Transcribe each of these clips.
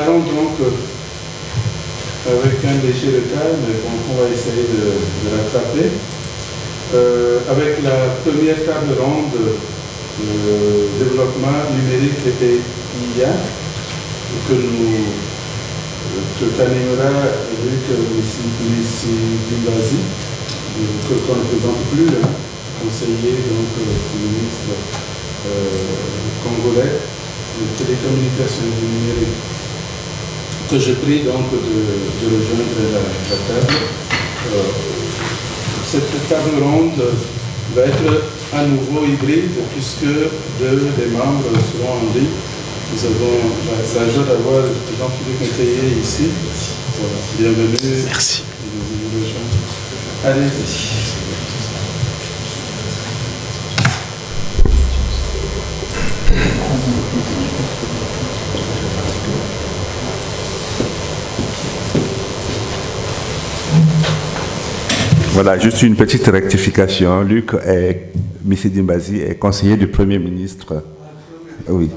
Euh, démarrons donc avec un léger mais bon, on va essayer de, de rattraper. Euh, avec la première table ronde de développement numérique et PIA que nous que animera Luc Missi que qu'on ne présente plus, hein, conseiller donc ministre euh, congolais de télécommunications et du numérique, que je prie donc de, de rejoindre la, la table. Euh, cette table ronde va être à nouveau hybride puisque deux des membres seront en ligne. Nous avons la joie d'avoir Jean-Philippe Métayer ici. Voilà. Bienvenue. Merci. Allez-y. Voilà, juste une petite rectification. Luc est. Dimbazi est conseiller du Premier ministre. Oui.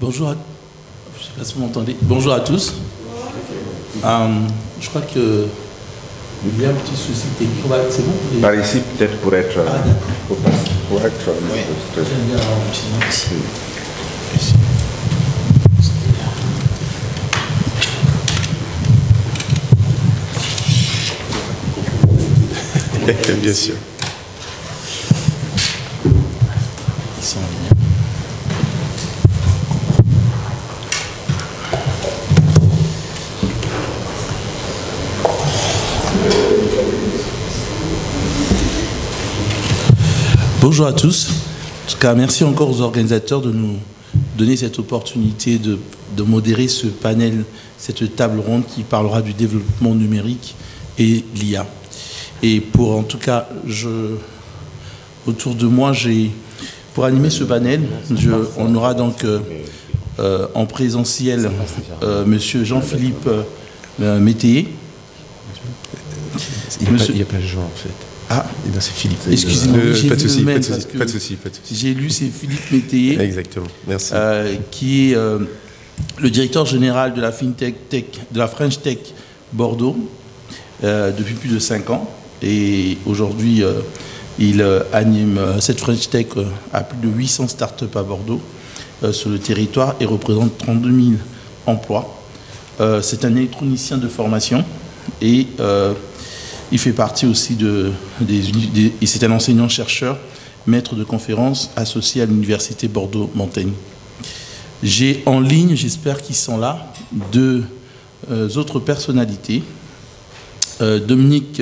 Bonjour à, je sais pas si vous m'entendez. Bonjour à tous. Euh, je crois que il y a un petit souci technique. C'est bon vous Par ici, peut-être pour être. Ah, pour, pour être. J'aime bien avoir un petit nom ici. Ici. Bien sûr. Ils sont en ligne. Bonjour à tous. En tout cas, merci encore aux organisateurs de nous donner cette opportunité de, de modérer ce panel, cette table ronde qui parlera du développement numérique et l'IA. Et pour, en tout cas, je, autour de moi, j'ai, pour animer ce panel, je- on aura donc euh, euh, en présentiel euh, Monsieur Jean-Philippe euh, Métayer. Il n'y a, a pas Jean en fait. Ah, Eh ben, c'est Philippe. excusez-moi, Euh, j'ai pas de souci, pas de souci, pas de souci, pas de souci. J'ai lu, c'est Philippe Métayer. Exactement. Merci. euh, qui est euh, le directeur général de la FinTech Tech, de la French Tech Bordeaux euh, depuis plus de 5 ans. Et aujourd'hui, euh, il euh, anime euh, cette French Tech à plus de 800 startups à Bordeaux sur le territoire et représente 32 000 emplois. C'est un électronicien de formation et il fait partie aussi de, des, des- et c'est un enseignant-chercheur, maître de conférences associé à l'université Bordeaux-Montaigne. J'ai en ligne, j'espère qu'ils sont là, deux autres personnalités. Dominique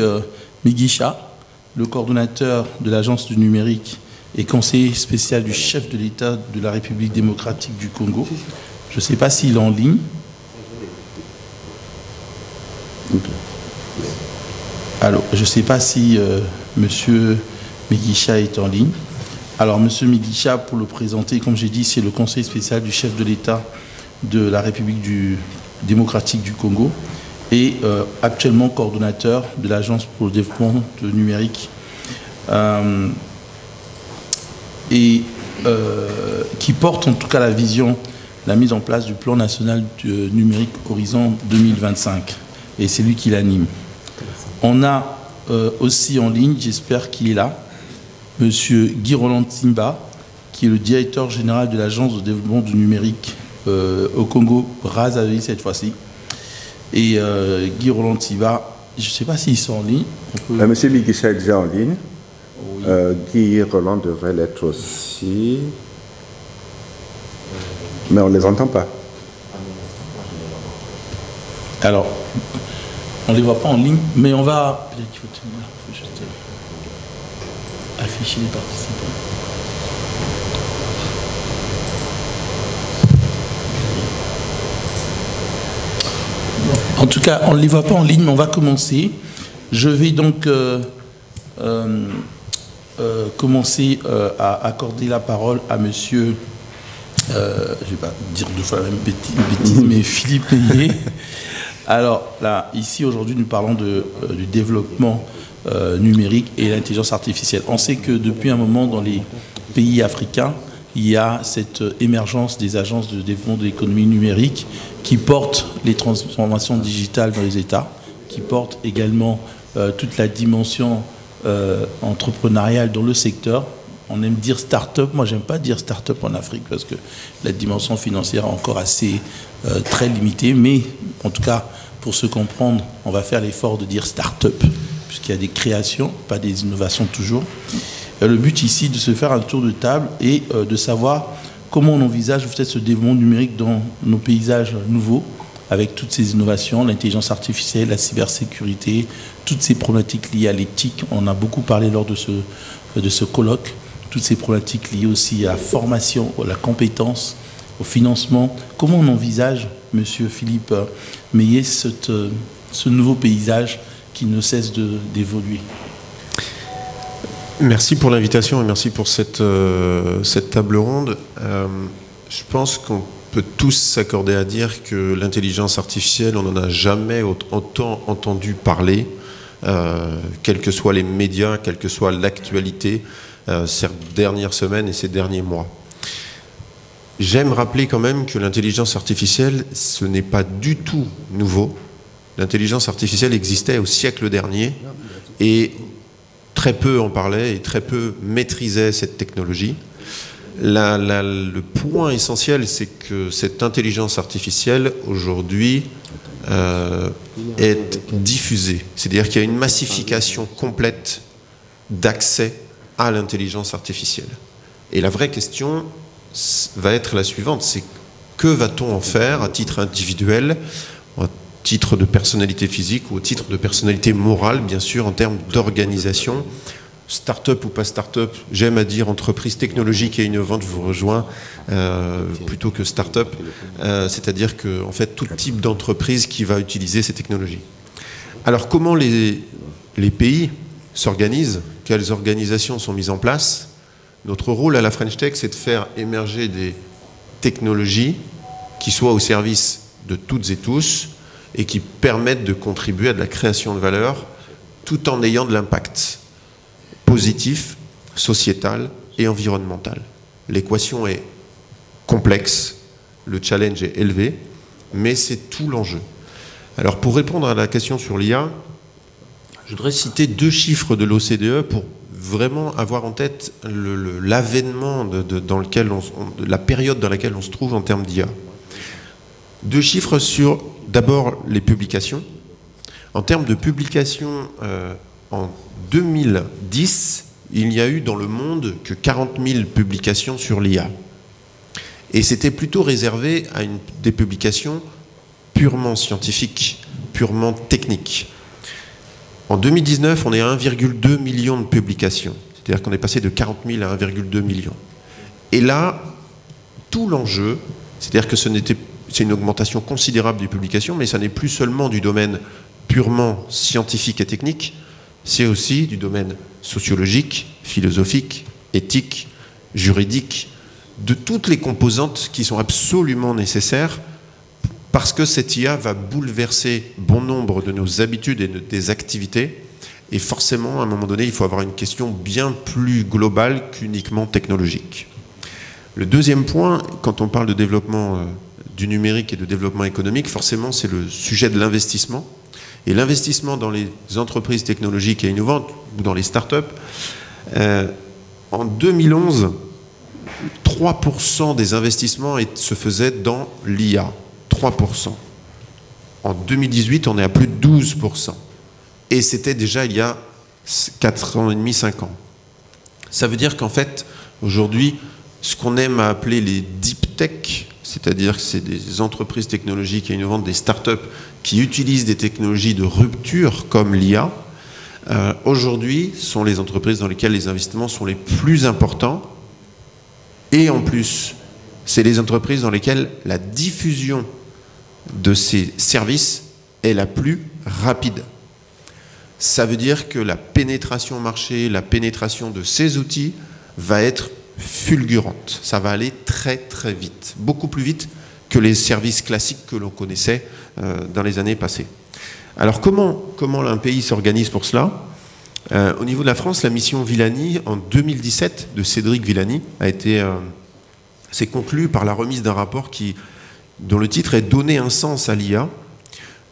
Miguicha, le coordonnateur de l'Agence du numérique et conseiller spécial du chef de l'État de la République démocratique du Congo. Je ne sais pas s'il est en ligne. Alors, je ne sais pas si euh, Monsieur est en ligne. Alors, Monsieur Miguicha, pour le présenter, comme j'ai dit, c'est le conseil spécial du chef de l'État de la République démocratique du Congo et euh, actuellement coordonnateur de l'Agence pour le développement de numérique euh, et euh, qui porte en tout cas la vision, la mise en place du plan national du numérique Horizon 2025. Et c'est lui qui l'anime. On a aussi en ligne, j'espère qu'il est là, Monsieur Guy Roland Simba, qui est le directeur général de l'Agence de développement du numérique au Congo, Brazzaville cette fois-ci. Et euh, Guy Roland Simba, je ne sais pas s'ils sont en ligne. Peut- Euh, Monsieur Miguicha est déjà en ligne. Oui. Euh, Guy Roland devrait l'être aussi. Mais on ne les entend pas. Alors, on ne les voit pas en ligne, mais on va. Peut-être qu'il faut tenir, faut juste euh, afficher les participants. En tout cas, on ne les voit pas en ligne, mais on va commencer. Je vais donc euh, euh, euh, commencer à accorder la parole à monsieur, je ne vais pas dire deux fois la même bêtise, bêtise, mais Philippe Meillet. Alors là, ici aujourd'hui, nous parlons de, du développement numérique et l'intelligence artificielle. On sait que depuis un moment, dans les pays africains, il y a cette émergence des agences de développement de l'économie numérique qui portent les transformations digitales dans les États, qui portent également euh, toute la dimension euh, entrepreneuriale dans le secteur. On aime dire start-up. Moi, j'aime pas dire start-up en Afrique parce que la dimension financière est encore assez euh, très limitée. Mais en tout cas, pour se comprendre, on va faire l'effort de dire start-up puisqu'il y a des créations, pas des innovations toujours. Le but ici, de se faire un tour de table et de savoir comment on envisage peut-être ce développement numérique dans nos paysages nouveaux avec toutes ces innovations, l'intelligence artificielle, la cybersécurité, toutes ces problématiques liées à l'éthique. On a beaucoup parlé lors de ce, ce colloque. Toutes ces problématiques liées aussi à la formation, à la compétence, au financement. Comment on envisage, Monsieur Philippe Meillet, ce nouveau paysage qui ne cesse d'évoluer? Merci pour l'invitation et merci pour cette, euh, table ronde. Euh, je pense qu'on peut tous s'accorder à dire que l'intelligence artificielle, on n'en a jamais autant entendu parler, euh, quels que soient les médias, quelle que soit l'actualité, euh, ces dernières semaines et ces derniers mois. J'aime rappeler quand même que l'intelligence artificielle, ce n'est pas du tout nouveau. L'intelligence artificielle existait au siècle dernier et très peu en parlaient et très peu maîtrisaient cette technologie le point essentiel, c'est que cette intelligence artificielle, aujourd'hui, euh, est diffusée. C'est-à-dire qu'il y a une massification complète d'accès à l'intelligence artificielle. Et la vraie question va être la suivante, c'est que va-t-on en faire à titre individuel, titre de personnalité physique ou au titre de personnalité morale, bien sûr, en termes d'organisation. Start-up ou pas start-up, j'aime à dire entreprise technologique et innovante, je vous rejoins, euh, plutôt que start-up, euh, c'est-à-dire que en fait tout type d'entreprise qui va utiliser ces technologies. Alors comment les, les pays s'organisent? Quelles organisations sont mises en place? Notre rôle à la French Tech, c'est de faire émerger des technologies qui soient au service de toutes et tous et qui permettent de contribuer à de la création de valeur tout en ayant de l'impact positif, sociétal et environnemental. L'équation est complexe, le challenge est élevé, mais c'est tout l'enjeu. Alors pour répondre à la question sur l'IA, je voudrais citer deux chiffres de l'OCDE pour vraiment avoir en tête l'avènement dans lequel la période dans laquelle on se trouve en termes d'IA. Deux chiffres sur d'abord les publications. En termes de publications euh, en 2010, il n'y a eu dans le monde que 40 000 publications sur l'IA. Et c'était plutôt réservé à des publications purement scientifiques, purement techniques. En 2019, on est à 1,2 million de publications. C'est-à-dire qu'on est passé de 40 000 à 1,2 million. Et là, tout l'enjeu, c'est-à-dire que c'est une augmentation considérable des publications, mais ça n'est plus seulement du domaine purement scientifique et technique, c'est aussi du domaine sociologique, philosophique, éthique, juridique, de toutes les composantes qui sont absolument nécessaires parce que cette IA va bouleverser bon nombre de nos habitudes et des activités. Et forcément, à un moment donné, il faut avoir une question bien plus globale qu'uniquement technologique. Le deuxième point, quand on parle de développement euh, du numérique et de développement économique, forcément, c'est le sujet de l'investissement. Et l'investissement dans les entreprises technologiques et innovantes, ou dans les startups, euh, en 2011, 3% des investissements se faisaient dans l'IA. 3%. En 2018, on est à plus de 12%. Et c'était déjà il y a 4 ans et demi, 5 ans. Ça veut dire qu'en fait, aujourd'hui, ce qu'on aime appeler les deep tech, c'est-à-dire que c'est des entreprises technologiques et innovantes, des startups qui utilisent des technologies de rupture comme l'IA, euh, aujourd'hui sont les entreprises dans lesquelles les investissements sont les plus importants. Et en plus, c'est les entreprises dans lesquelles la diffusion de ces services est la plus rapide. Ça veut dire que la pénétration marché, la pénétration de ces outils va être fulgurante. Ça va aller très très vite, beaucoup plus vite que les services classiques que l'on connaissait euh, dans les années passées. Alors comment, comment un pays s'organise pour cela? Euh, Au niveau de la France, la mission Villani en 2017 de Cédric Villani a été euh, s'est conclu par la remise d'un rapport qui, dont le titre est Donner un sens à l'IA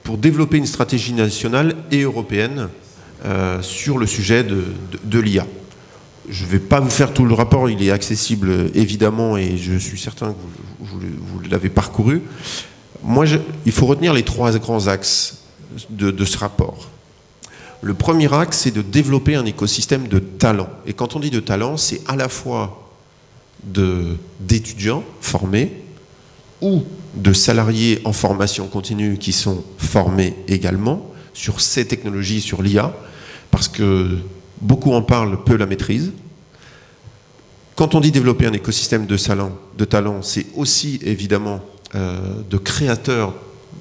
pour développer une stratégie nationale et européenne sur le sujet de, l'IA. Je ne vais pas vous faire tout le rapport, il est accessible évidemment et je suis certain que vous, l'avez parcouru. Moi, il faut retenir les trois grands axes de, ce rapport. Le premier axe, c'est de développer un écosystème de talent. Et quand on dit de talent, c'est à la fois d'étudiants formés ou de salariés en formation continue qui sont formés également sur ces technologies, sur l'IA, parce que beaucoup en parlent, peu la maîtrisent. Quand on dit développer un écosystème de, de talent, c'est aussi évidemment euh, de créateurs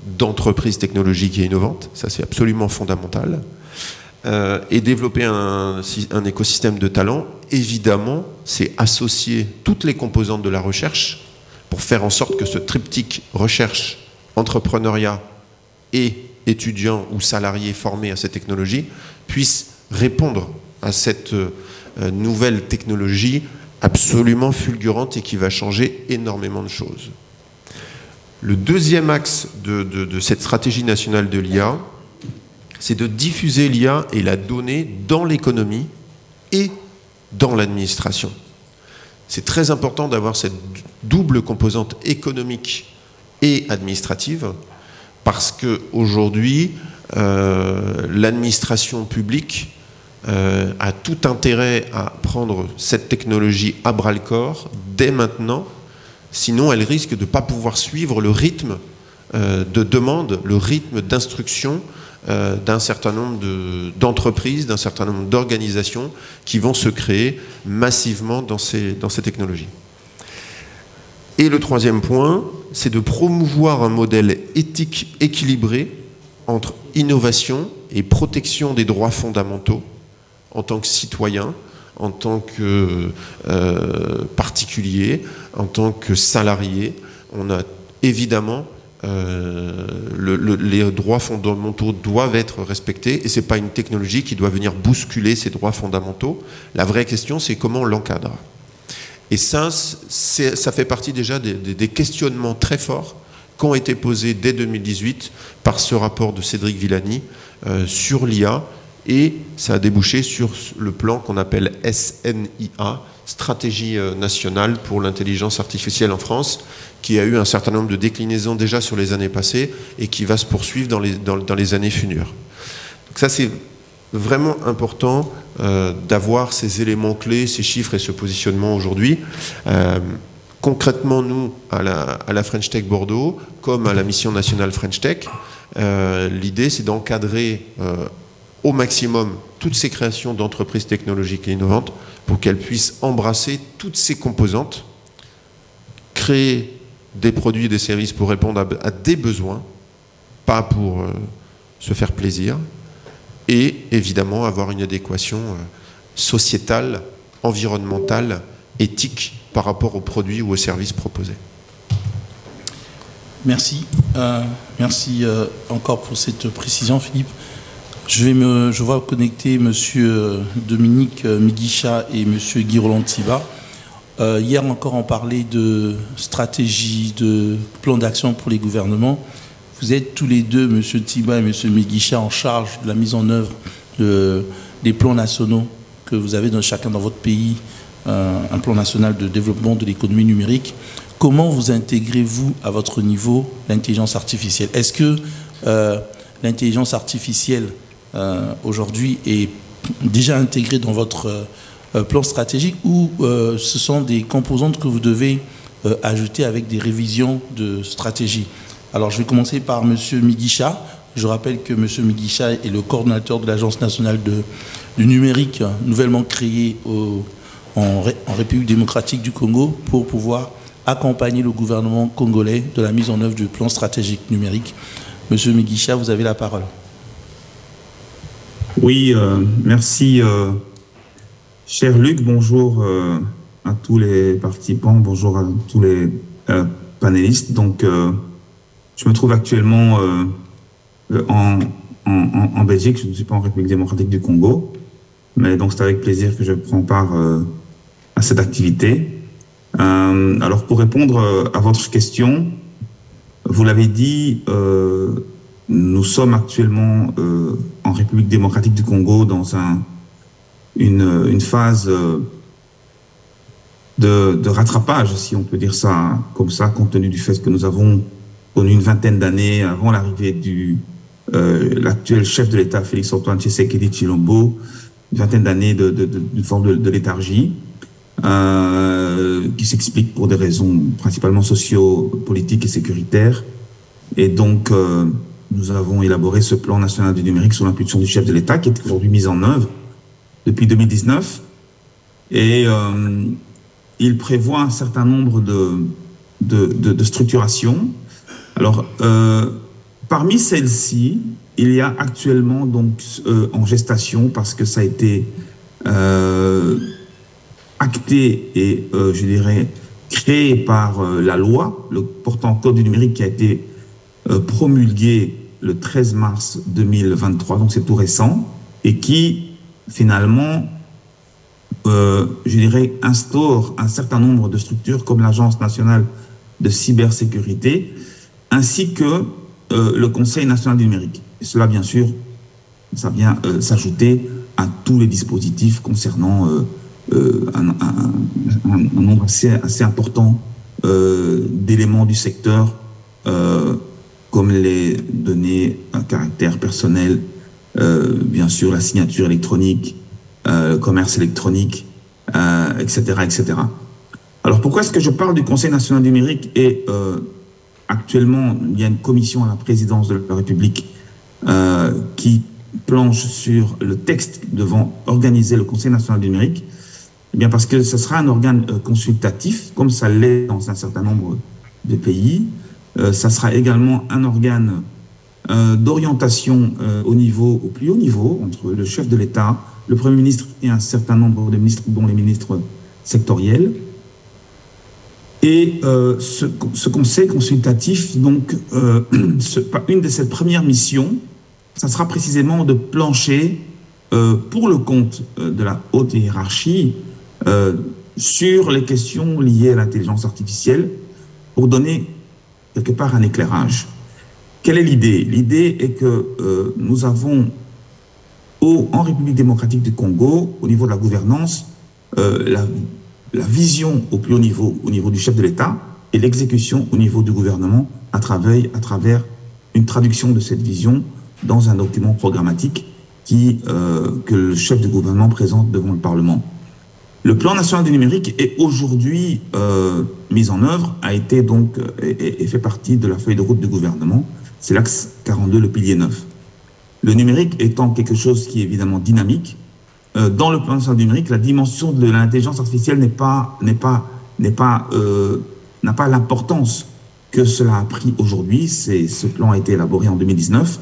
d'entreprises technologiques et innovantes, ça c'est absolument fondamental. Euh, et développer un, écosystème de talent, évidemment, c'est associer toutes les composantes de la recherche pour faire en sorte que ce triptyque recherche, entrepreneuriat et étudiants ou salariés formés à ces technologies puissent répondre à cette euh, nouvelle technologie absolument fulgurante et qui va changer énormément de choses. Le deuxième axe de, cette stratégie nationale de l'IA, c'est de diffuser l'IA et la donnée dans l'économie et dans l'administration. C'est très important d'avoir cette double composante économique et administrative parce qu'aujourd'hui, euh, l'administration publique euh, a tout intérêt à prendre cette technologie à bras le corps dès maintenant, sinon elle risque de ne pas pouvoir suivre le rythme euh, de demande, le rythme d'instruction d'un certain nombre d'entreprises, d'un certain nombre d'organisations qui vont se créer massivement dans ces technologies. Et le troisième point, c'est de promouvoir un modèle éthique équilibré entre innovation et protection des droits fondamentaux en tant que citoyen, en tant que euh, particulier, en tant que salarié. On a évidemment euh, les droits fondamentaux doivent être respectés et ce n'est pas une technologie qui doit venir bousculer ces droits fondamentaux. La vraie question, c'est comment on l'encadre. Et ça, ça fait partie déjà des, questionnements très forts qui ont été posés dès 2018 par ce rapport de Cédric Villani euh, sur l'IA. Et ça a débouché sur le plan qu'on appelle SNIA, Stratégie euh, nationale pour l'intelligence artificielle en France, qui a eu un certain nombre de déclinaisons déjà sur les années passées et qui va se poursuivre dans les, années futures. Donc ça, c'est vraiment important euh, d'avoir ces éléments clés, ces chiffres et ce positionnement aujourd'hui. Euh, concrètement, nous, à la, French Tech Bordeaux, comme à la mission nationale French Tech, l'idée c'est d'encadrer au maximum toutes ces créations d'entreprises technologiques et innovantes pour qu'elles puissent embrasser toutes ces composantes, créer des produits et des services pour répondre à des besoins, pas pour se faire plaisir, et évidemment avoir une adéquation euh, sociétale, environnementale, éthique par rapport aux produits ou aux services proposés. Merci. Euh, merci euh, encore pour cette précision, Philippe. Je, vais me, je vois connecter M. Dominique Miguicha et M. Guy Roland Tiba. hier encore, on parlait de stratégie, de plan d'action pour les gouvernements. Vous êtes tous les deux, M. Tiba et M. Miguicha, en charge de la mise en œuvre des plans nationaux que vous avez dans, chacun dans votre pays, euh, un plan national de développement de l'économie numérique. Comment vous intégrez-vous à votre niveau l'intelligence artificielle? Est-ce que euh, l'intelligence artificielle euh, aujourd'hui est déjà intégrée dans votre plan stratégique ou ce sont des composantes que vous devez ajouter avec des révisions de stratégie? Alors je vais commencer par M. Miguicha. Je rappelle que M. Miguicha est le coordinateur de l'Agence nationale du numérique nouvellement créée en, République démocratique du Congo pour pouvoir accompagner le gouvernement congolais de la mise en œuvre du plan stratégique numérique. Monsieur Miguicha, vous avez la parole. Oui, euh, merci. Euh, cher Luc, bonjour euh, à tous les participants, bonjour à tous les panélistes. Donc, je me trouve actuellement euh, en, en, Belgique, je ne suis pas en République démocratique du Congo, mais donc c'est avec plaisir que je prends part euh, à cette activité. alors pour répondre à votre question, vous l'avez dit, nous sommes actuellement en République démocratique du Congo dans un, une, une phase de, rattrapage, si on peut dire ça comme ça, compte tenu du fait que nous avons connu une vingtaine d'années avant l'arrivée du euh, l'actuel chef de l'État, Félix-Antoine Tshisekedi Chilombo, une vingtaine d'années d'une de, de, forme de, léthargie, euh, qui s'explique pour des raisons principalement socio-politiques et sécuritaires. Et donc, euh, nous avons élaboré ce plan national du numérique sous l'impulsion du chef de l'État, qui est aujourd'hui mis en œuvre depuis 2019. Et euh, il prévoit un certain nombre de, de, structurations. Alors, euh, parmi celles-ci, il y a actuellement donc euh, en gestation, parce que ça a été acté et, je dirais, créé par la loi, le portant code du numérique qui a été promulgué le 13 mars 2023, donc c'est tout récent, et qui finalement euh, je dirais, instaure un certain nombre de structures comme l'Agence nationale de cybersécurité, ainsi que euh, le Conseil national du numérique. Cela, bien sûr, ça vient euh, s'ajouter à tous les dispositifs concernant un, nombre assez, assez important d'éléments du secteur, comme les données à caractère personnel, bien sûr la signature électronique, euh, commerce électronique, etc., euh, etc. Alors pourquoi est-ce que je parle du Conseil national numérique et euh, actuellement il y a une commission à la présidence de la République qui planche sur le texte devant organiser le Conseil national numérique? Eh bien parce que ce sera un organe consultatif, comme ça l'est dans un certain nombre de pays. Ça sera également un organe d'orientation au niveau, au plus haut niveau, entre le chef de l'État, le Premier ministre et un certain nombre de ministres, dont les ministres sectoriels. Et euh, ce, conseil consultatif, donc, euh, une de ses premières missions, ça sera précisément de plancher euh, pour le compte de la haute hiérarchie sur les questions liées à l'intelligence artificielle pour donner quelque part un éclairage. Quelle est l'idée? L'idée est que nous avons en République démocratique du Congo, au niveau de la gouvernance, euh, la, vision au plus haut niveau, au niveau du chef de l'État, et l'exécution au niveau du gouvernement à travers, une traduction de cette vision dans un document programmatique qui, euh, que le chef du gouvernement présente devant le Parlement. Le plan national du numérique est aujourd'hui euh, mis en œuvre, a été donc et, fait partie de la feuille de route du gouvernement. C'est l'axe 42, le pilier 9. Le numérique étant quelque chose qui est évidemment dynamique, euh, dans le plan du numérique, la dimension de l'intelligence artificielle n'est pas n'est pas n'est pas euh, n'a pas l'importance que cela a pris aujourd'hui. C'est ce plan a été élaboré en 2019.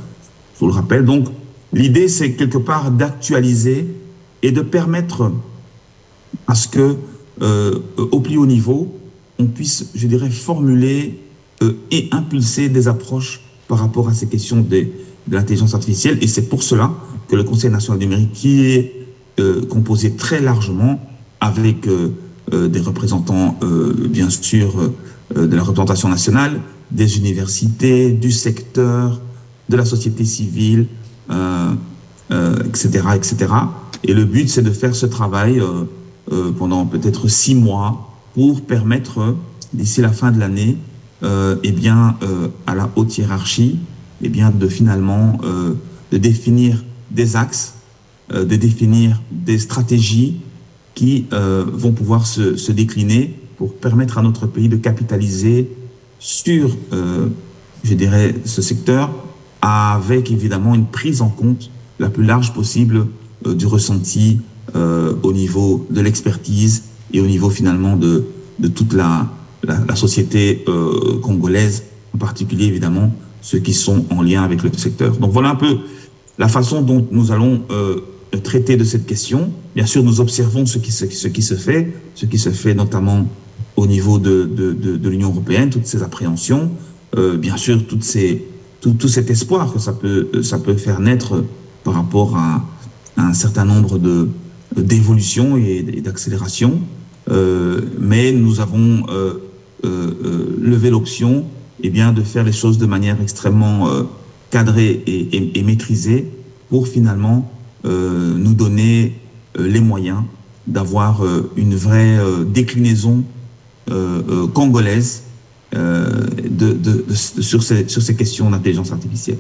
Je vous le rappelle. Donc l'idée c'est quelque part d'actualiser et de permettre à ce que euh, au plus haut niveau on puisse, je dirais, formuler et impulser des approches par rapport à ces questions des de l'intelligence artificielle. Et c'est pour cela que le Conseil national numérique, qui est euh, composé très largement avec euh, euh, des représentants, bien sûr, de la représentation nationale, des universités, du secteur, de la société civile, etc., etc. Et le but, c'est de faire ce travail pendant peut-être six mois pour permettre, d'ici la fin de l'année, eh bien, à la haute hiérarchie, eh bien, de finalement euh, de définir des axes, euh, de définir des stratégies qui euh, vont pouvoir se, se, décliner pour permettre à notre pays de capitaliser sur, je dirais, ce secteur, avec évidemment une prise en compte la plus large possible du ressenti au niveau de l'expertise et au niveau finalement de, de toute la, la, société congolaise, en particulier évidemment ceux qui sont en lien avec le secteur. Donc voilà un peu la façon dont nous allons euh, traiter de cette question. Bien sûr, nous observons ce qui, se, ce qui se fait, ce qui se fait notamment au niveau de, de, de, l'Union européenne, toutes ces appréhensions, euh, bien sûr, toutes ces, tout, tout, cet espoir que ça peut, ça peut faire naître par rapport à, un certain nombre d'évolutions et, d'accélérations. mais nous avons levé l'option eh bien, de faire les choses de manière extrêmement cadrée et, maîtrisée pour finalement nous donner les moyens d'avoir une vraie déclinaison congolaise sur, ces, sur ces questions d'intelligence artificielle.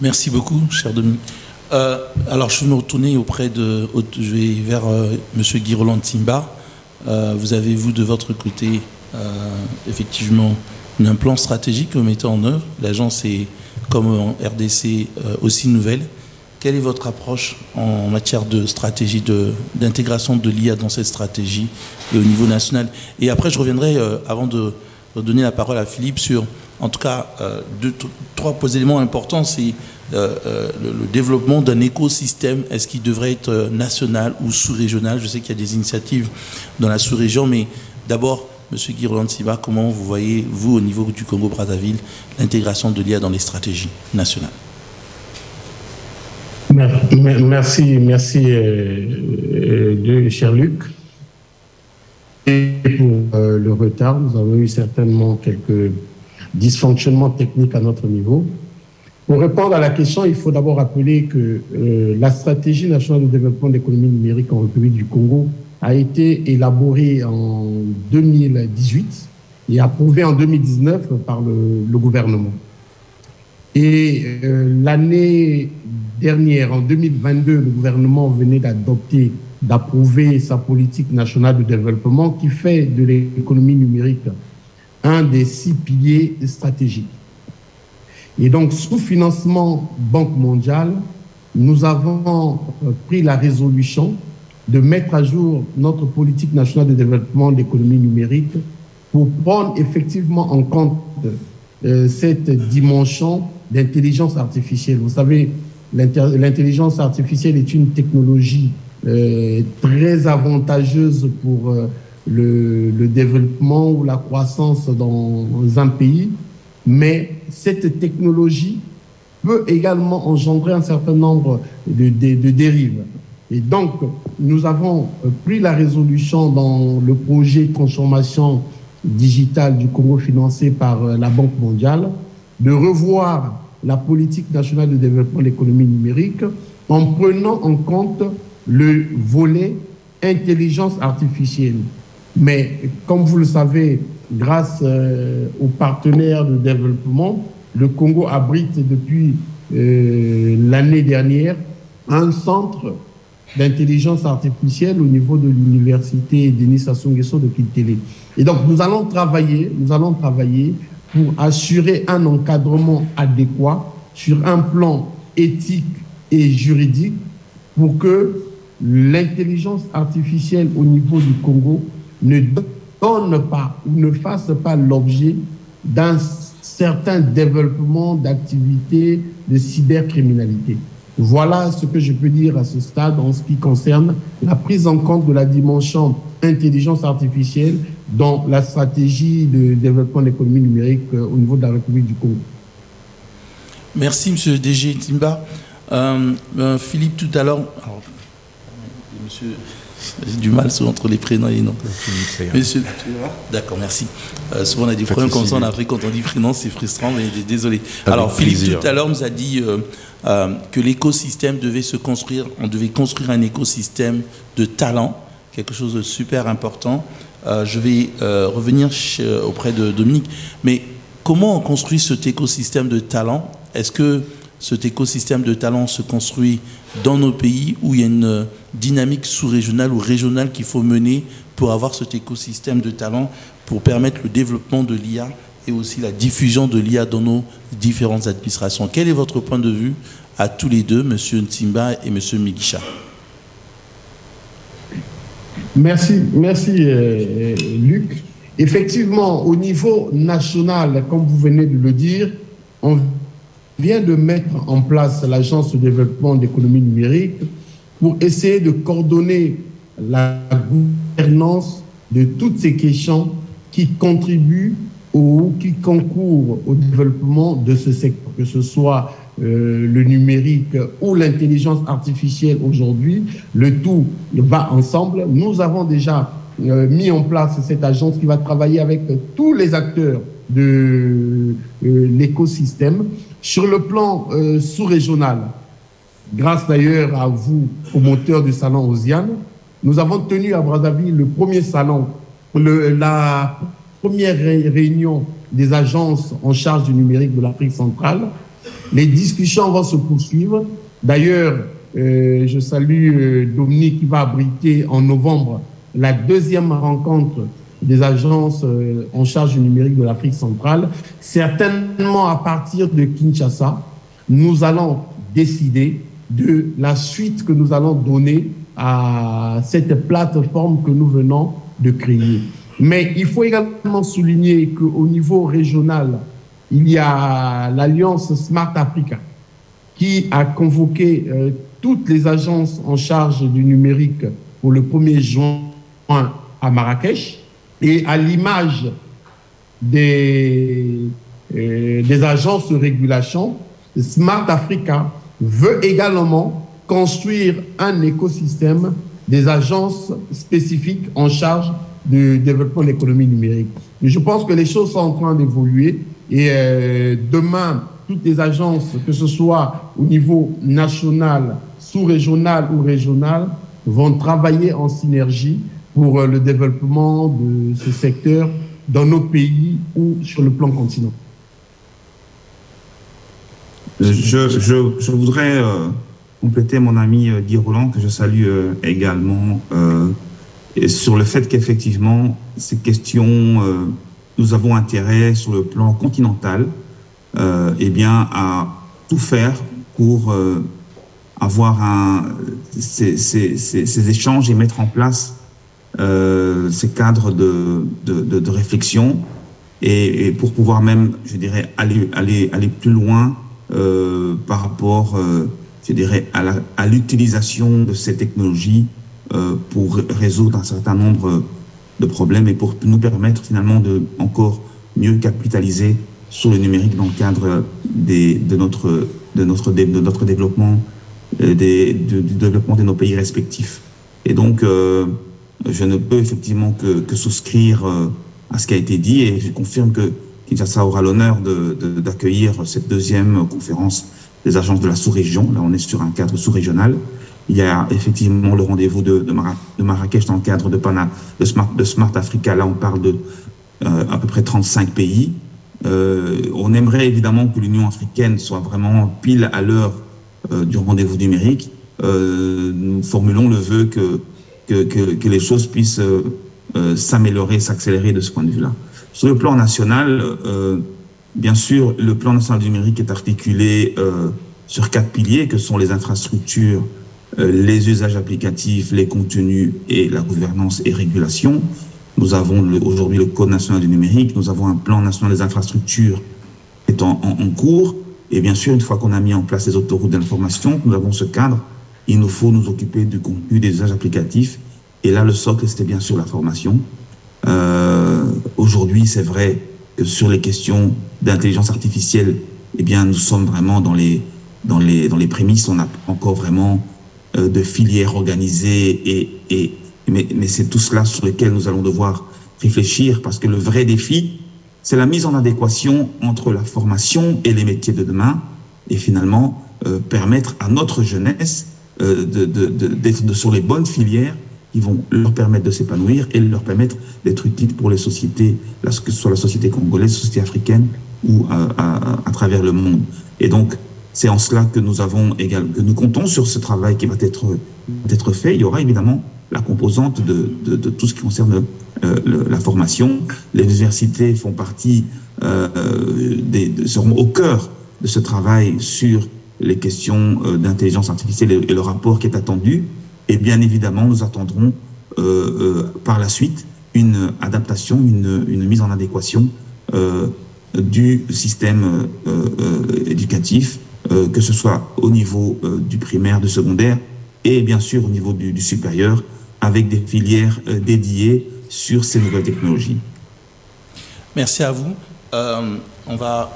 Merci beaucoup, cher Dominique. Euh, alors, je vais me retourner auprès de. Je vais vers euh, M. Guy Roland Timba. Euh, vous avez, vous, de votre côté, effectivement, un plan stratégique que vous mettez en œuvre. L'agence est, comme en RDC, aussi nouvelle. Quelle est votre approche en matière de stratégie, d'intégration de, l'IA dans cette stratégie et au niveau national? Et après, je reviendrai, avant de, donner la parole à Philippe, sur, en tout cas, deux, trois éléments importants. Euh, euh, le, développement d'un écosystème, est-ce qu'il devrait être euh, national ou sous-régional? Je sais qu'il y a des initiatives dans la sous-région, mais d'abord, M. Guirland Siba, comment vous voyez, vous, au niveau du Congo-Brazzaville, l'intégration de l'IA dans les stratégies nationales? Merci, merci, cher Luc. Et pour le retard, nous avons eu certainement quelques dysfonctionnements techniques à notre niveau. Pour répondre à la question, il faut d'abord rappeler que euh, la stratégie nationale de développement de l'économie numérique en République du Congo a été élaborée en 2018 et approuvée en 2019 par le, gouvernement. Et euh, l'année dernière, en 2022, le gouvernement venait d'adopter, d'approuver sa politique nationale de développement qui fait de l'économie numérique un des six piliers stratégiques. Et donc, sous financement Banque mondiale, nous avons euh, pris la résolution de mettre à jour notre politique nationale de développement de l'économie numérique pour prendre effectivement en compte euh, cette dimension d'intelligence artificielle. Vous savez, l'intelligence artificielle est une technologie euh, très avantageuse pour le, le, développement ou la croissance dans un pays, mais cette technologie peut également engendrer un certain nombre de, dérives. Et donc, nous avons pris la résolution dans le projet de transformation digitale du Congo financé par la Banque mondiale de revoir la politique nationale de développement de l'économie numérique en prenant en compte le volet intelligence artificielle. Mais comme vous le savez, grâce euh, aux partenaires de développement, le Congo abrite depuis euh, l'année dernière un centre d'intelligence artificielle au niveau de l'université Denis Sassou de Kitele. Et donc nous allons travailler, nous allons travailler pour assurer un encadrement adéquat sur un plan éthique et juridique pour que l'intelligence artificielle au niveau du Congo ne pas ou ne fasse pas l'objet d'un certain développement d'activités de cybercriminalité. Voilà ce que je peux dire à ce stade en ce qui concerne la prise en compte de la dimension intelligence artificielle dans la stratégie de développement de l'économie numérique euh, au niveau de la République du Congo. Merci, Monsieur DG Timba. Euh, euh, Philippe, tout à l'heure, j'ai du mal souvent entre les prénoms et les noms. Monsieur, d'accord, merci. Euh, souvent on a des problèmes comme ça en Afrique quand on dit prénom, c'est frustrant, mais désolé. Alors Philippe tout à l'heure nous a dit euh, euh, que l'écosystème devait se construire, on devait construire un écosystème de talent, quelque chose de super important. je vais revenir auprès de Dominique, mais comment on construit cet écosystème de talent Est-ce que cet écosystème de talent se construit dans nos pays où il y a une dynamique sous-régionale ou régionale qu'il faut mener pour avoir cet écosystème de talent, pour permettre le développement de l'IA et aussi la diffusion de l'IA dans nos différentes administrations. Quel est votre point de vue à tous les deux, M. Ntimba et M. Migisha? Merci, merci euh, Luc. Effectivement, au niveau national, comme vous venez de le dire, on vient de mettre en place l'Agence de développement d'économie numérique pour essayer de coordonner la gouvernance de toutes ces questions qui contribuent ou qui concourent au développement de ce secteur, que ce soit le numérique ou l'intelligence artificielle aujourd'hui, le tout va ensemble. Nous avons déjà mis en place cette agence qui va travailler avec tous les acteurs de l'écosystème. Sur le plan sous-régional, grâce d'ailleurs à vous, promoteurs du salon Osiane, nous avons tenu à Brazzaville le premier salon, la première réunion des agences en charge du numérique de l'Afrique centrale. Les discussions vont se poursuivre. D'ailleurs, euh, je salue euh, Dominique qui va abriter en novembre la deuxième rencontre des agences euh, en charge du numérique de l'Afrique centrale. Certainement à partir de Kinshasa, nous allons décider de la suite que nous allons donner à cette plateforme que nous venons de créer. Mais il faut également souligner qu'au niveau régional, il y a l'Alliance Smart Africa qui a convoqué euh, toutes les agences en charge du numérique pour le 1er juin à Marrakech. Et à l'image des, euh, des agences de régulation, Smart Africa veut également construire un écosystème des agences spécifiques en charge du développement de l'économie numérique. je pense que les choses sont en train d'évoluer et euh, demain, toutes les agences, que ce soit au niveau national, sous-régional ou régional, vont travailler en synergie pour euh, le développement de ce secteur dans nos pays ou sur le plan continent. Je, je, je voudrais euh, compléter mon ami euh, Guy Roland, que je salue euh, également, sur le fait qu'effectivement, ces questions, nous avons intérêt sur le plan continental, eh bien, à tout faire pour avoir un, ces, ces, ces, échanges et mettre en place ces cadres de, de, de, de réflexion et, et, pour pouvoir même, je dirais, aller, aller, aller plus loin euh, par rapport, euh, je dirais, à l'utilisation de ces technologies euh, pour résoudre un certain nombre de problèmes et pour nous permettre finalement de encore mieux capitaliser sur le numérique dans le cadre des, de, notre, de, notre, de notre développement, des, du développement de nos pays respectifs. Et donc, je ne peux effectivement que, que souscrire à ce qui a été dit et je confirme que Kinshasa aura l'honneur d'accueillir cette deuxième conférence des agences de la sous-région. Là, on est sur un cadre sous-régional. Il y a effectivement le rendez-vous de, de, Marrakech dans le cadre de, Pana, de, Smart, de Africa. Là, on parle de euh, à peu près 35 pays. Euh, on aimerait évidemment que l'Union africaine soit vraiment pile à l'heure euh, du rendez-vous numérique. nous formulons le vœu que, que, les choses puissent s'améliorer, s'accélérer de ce point de vue-là. Sur le plan national, euh, bien sûr, le plan national numérique est articulé euh, sur quatre piliers que sont les infrastructures, euh, les usages applicatifs, les contenus et la gouvernance et régulation. Nous avons aujourd'hui le Code national du numérique, nous avons un plan national des infrastructures qui est en, en, cours. Et bien sûr, une fois qu'on a mis en place les autoroutes d'information, nous avons ce cadre, il nous faut nous occuper du contenu, des usages applicatifs. Et là, le socle, c'était bien sûr la formation. Euh, Aujourd'hui, c'est vrai que sur les questions d'intelligence artificielle, eh bien, nous sommes vraiment dans les, dans les, dans les prémices. On n'a encore vraiment euh, de filières organisées et, et mais, mais c'est tout cela sur lequel nous allons devoir réfléchir parce que le vrai défi, c'est la mise en adéquation entre la formation et les métiers de demain et finalement euh, permettre à notre jeunesse euh, sur les bonnes filières qui vont leur permettre de s'épanouir et leur permettre d'être utiles pour les sociétés, que ce soit la société congolaise, la société africaine ou à, travers le monde. Et donc, c'est en cela que nous avons que nous comptons sur ce travail qui va être, fait. Il y aura évidemment la composante de, tout ce qui concerne euh, la formation. Les universités font partie, euh, seront au cœur de ce travail sur les questions euh, d'intelligence artificielle et, le rapport qui est attendu. Et bien évidemment, nous attendrons euh, euh, par la suite une adaptation, une, mise en adéquation du système éducatif, que ce soit au niveau du primaire, du secondaire et bien sûr au niveau du supérieur, avec des filières dédiées sur ces nouvelles technologies. Merci à vous. on va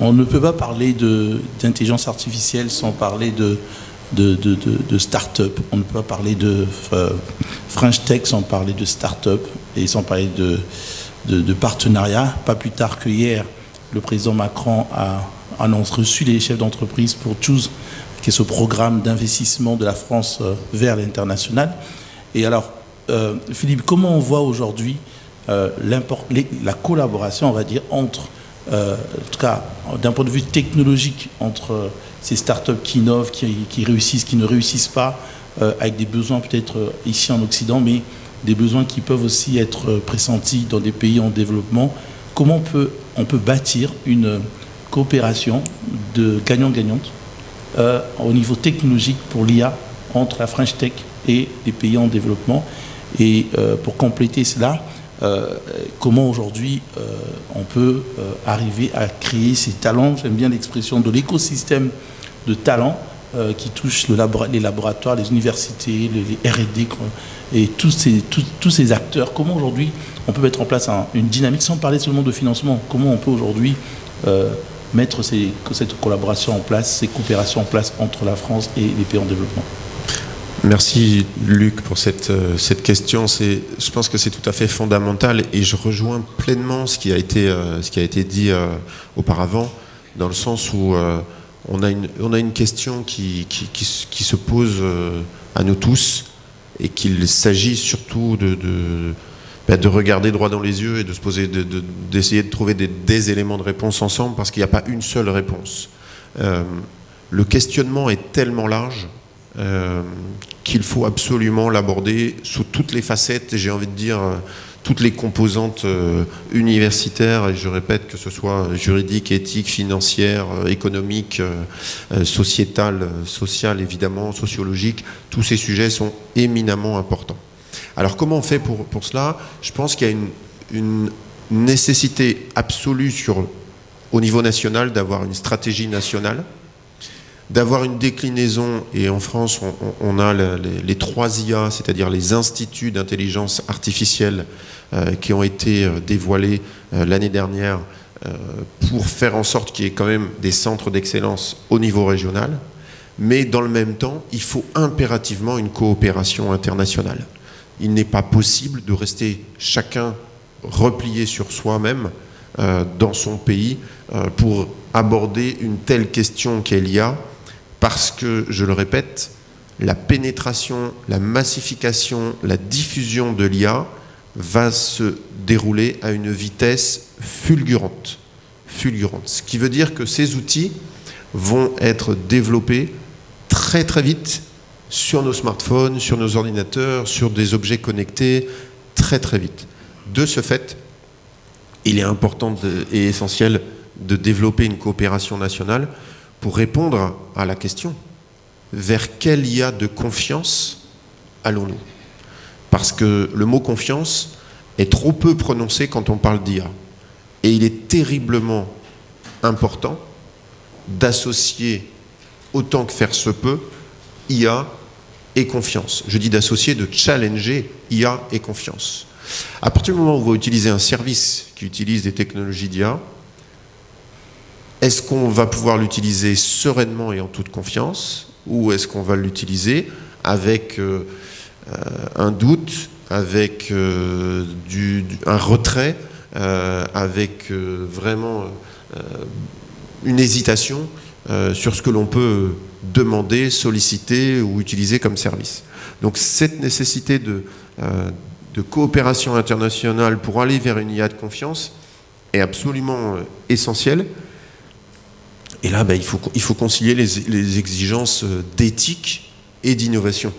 on ne peut pas parler d'intelligence artificielle sans parler de, start-up. On ne peut pas parler de French Tech sans parler de start-up et sans parler de, partenariat. Pas plus tard que hier, le président Macron a annoncé, reçu les chefs d'entreprise pour Choose, qui est ce programme d'investissement de la France vers l'international. Et alors, Philippe, comment on voit aujourd'hui euh, la collaboration, on va dire, entre, euh, en tout cas, d'un point de vue technologique, entre ces startups qui innovent, qui, réussissent, qui ne réussissent pas, euh, avec des besoins peut-être ici en Occident, mais des besoins qui peuvent aussi être pressentis dans des pays en développement. Comment on peut, on peut bâtir une coopération de gagnant-gagnante au niveau technologique pour l'IA entre la French Tech et les pays en développement? Et pour compléter cela, euh, comment aujourd'hui euh, on peut euh, arriver à créer ces talents, j'aime bien l'expression de l'écosystème de talents qui touche les laboratoires, les universités, les, R&D et tous ces, tous, ces acteurs. Comment aujourd'hui on peut mettre en place une dynamique sans parler seulement de financement? Comment on peut aujourd'hui mettre cette collaboration en place, ces coopérations en place entre la France et les pays en développement? Merci Luc pour cette, euh, cette question. Je pense que c'est tout à fait fondamental et je rejoins pleinement ce qui a été, euh, ce qui a été dit euh, auparavant, dans le sens où on, a une, on a une question qui, qui, se pose à nous tous et qu'il s'agit surtout de, de, bah, de, regarder droit dans les yeux et de se d'essayer de, trouver des, éléments de réponse ensemble parce qu'il n'y a pas une seule réponse. le questionnement est tellement large qu'il faut absolument l'aborder sous toutes les facettes, j'ai envie de dire euh, toutes les composantes euh, universitaires, et je répète que ce soit juridique, éthique, financière, euh, économique, sociétal, social évidemment, sociologique, tous ces sujets sont éminemment importants. Alors comment on fait pour, pour cela? Je pense qu'il y a une, nécessité absolue au niveau national d'avoir une stratégie nationale d'avoir une déclinaison, et en France on, a les, trois IA, c'est-à-dire les instituts d'intelligence artificielle euh, qui ont été euh, dévoilés euh, l'année dernière pour faire en sorte qu'il y ait quand même des centres d'excellence au niveau régional, mais dans le même temps, il faut impérativement une coopération internationale. Il n'est pas possible de rester chacun replié sur soi-même dans son pays pour aborder une telle question qu'est l'IA parce que, je le répète, la pénétration, la massification, la diffusion de l'IA va se dérouler à une vitesse fulgurante. Ce qui veut dire que ces outils vont être développés très très vite sur nos smartphones, sur nos ordinateurs, sur des objets connectés, très très vite. De ce fait, il est important et essentiel de développer une coopération nationale pour répondre à la question, vers quel IA de confiance allons-nous? Parce que le mot confiance est trop peu prononcé quand on parle d'IA. Et il est terriblement important d'associer, autant que faire se peut, IA et confiance. Je dis d'associer, de challenger IA et confiance. À partir du moment où vous utilisez un service qui utilise des technologies d'IA, est-ce qu'on va pouvoir l'utiliser sereinement et en toute confiance ou est-ce qu'on va l'utiliser avec euh, euh, un doute, avec euh, un retrait, avec vraiment une hésitation sur ce que l'on peut demander, solliciter ou utiliser comme service? Donc cette nécessité de, de coopération internationale pour aller vers une IA de confiance est absolument essentielle. Et là, ben, il, faut, il, faut, concilier les, exigences euh, d'éthique et d'innovation.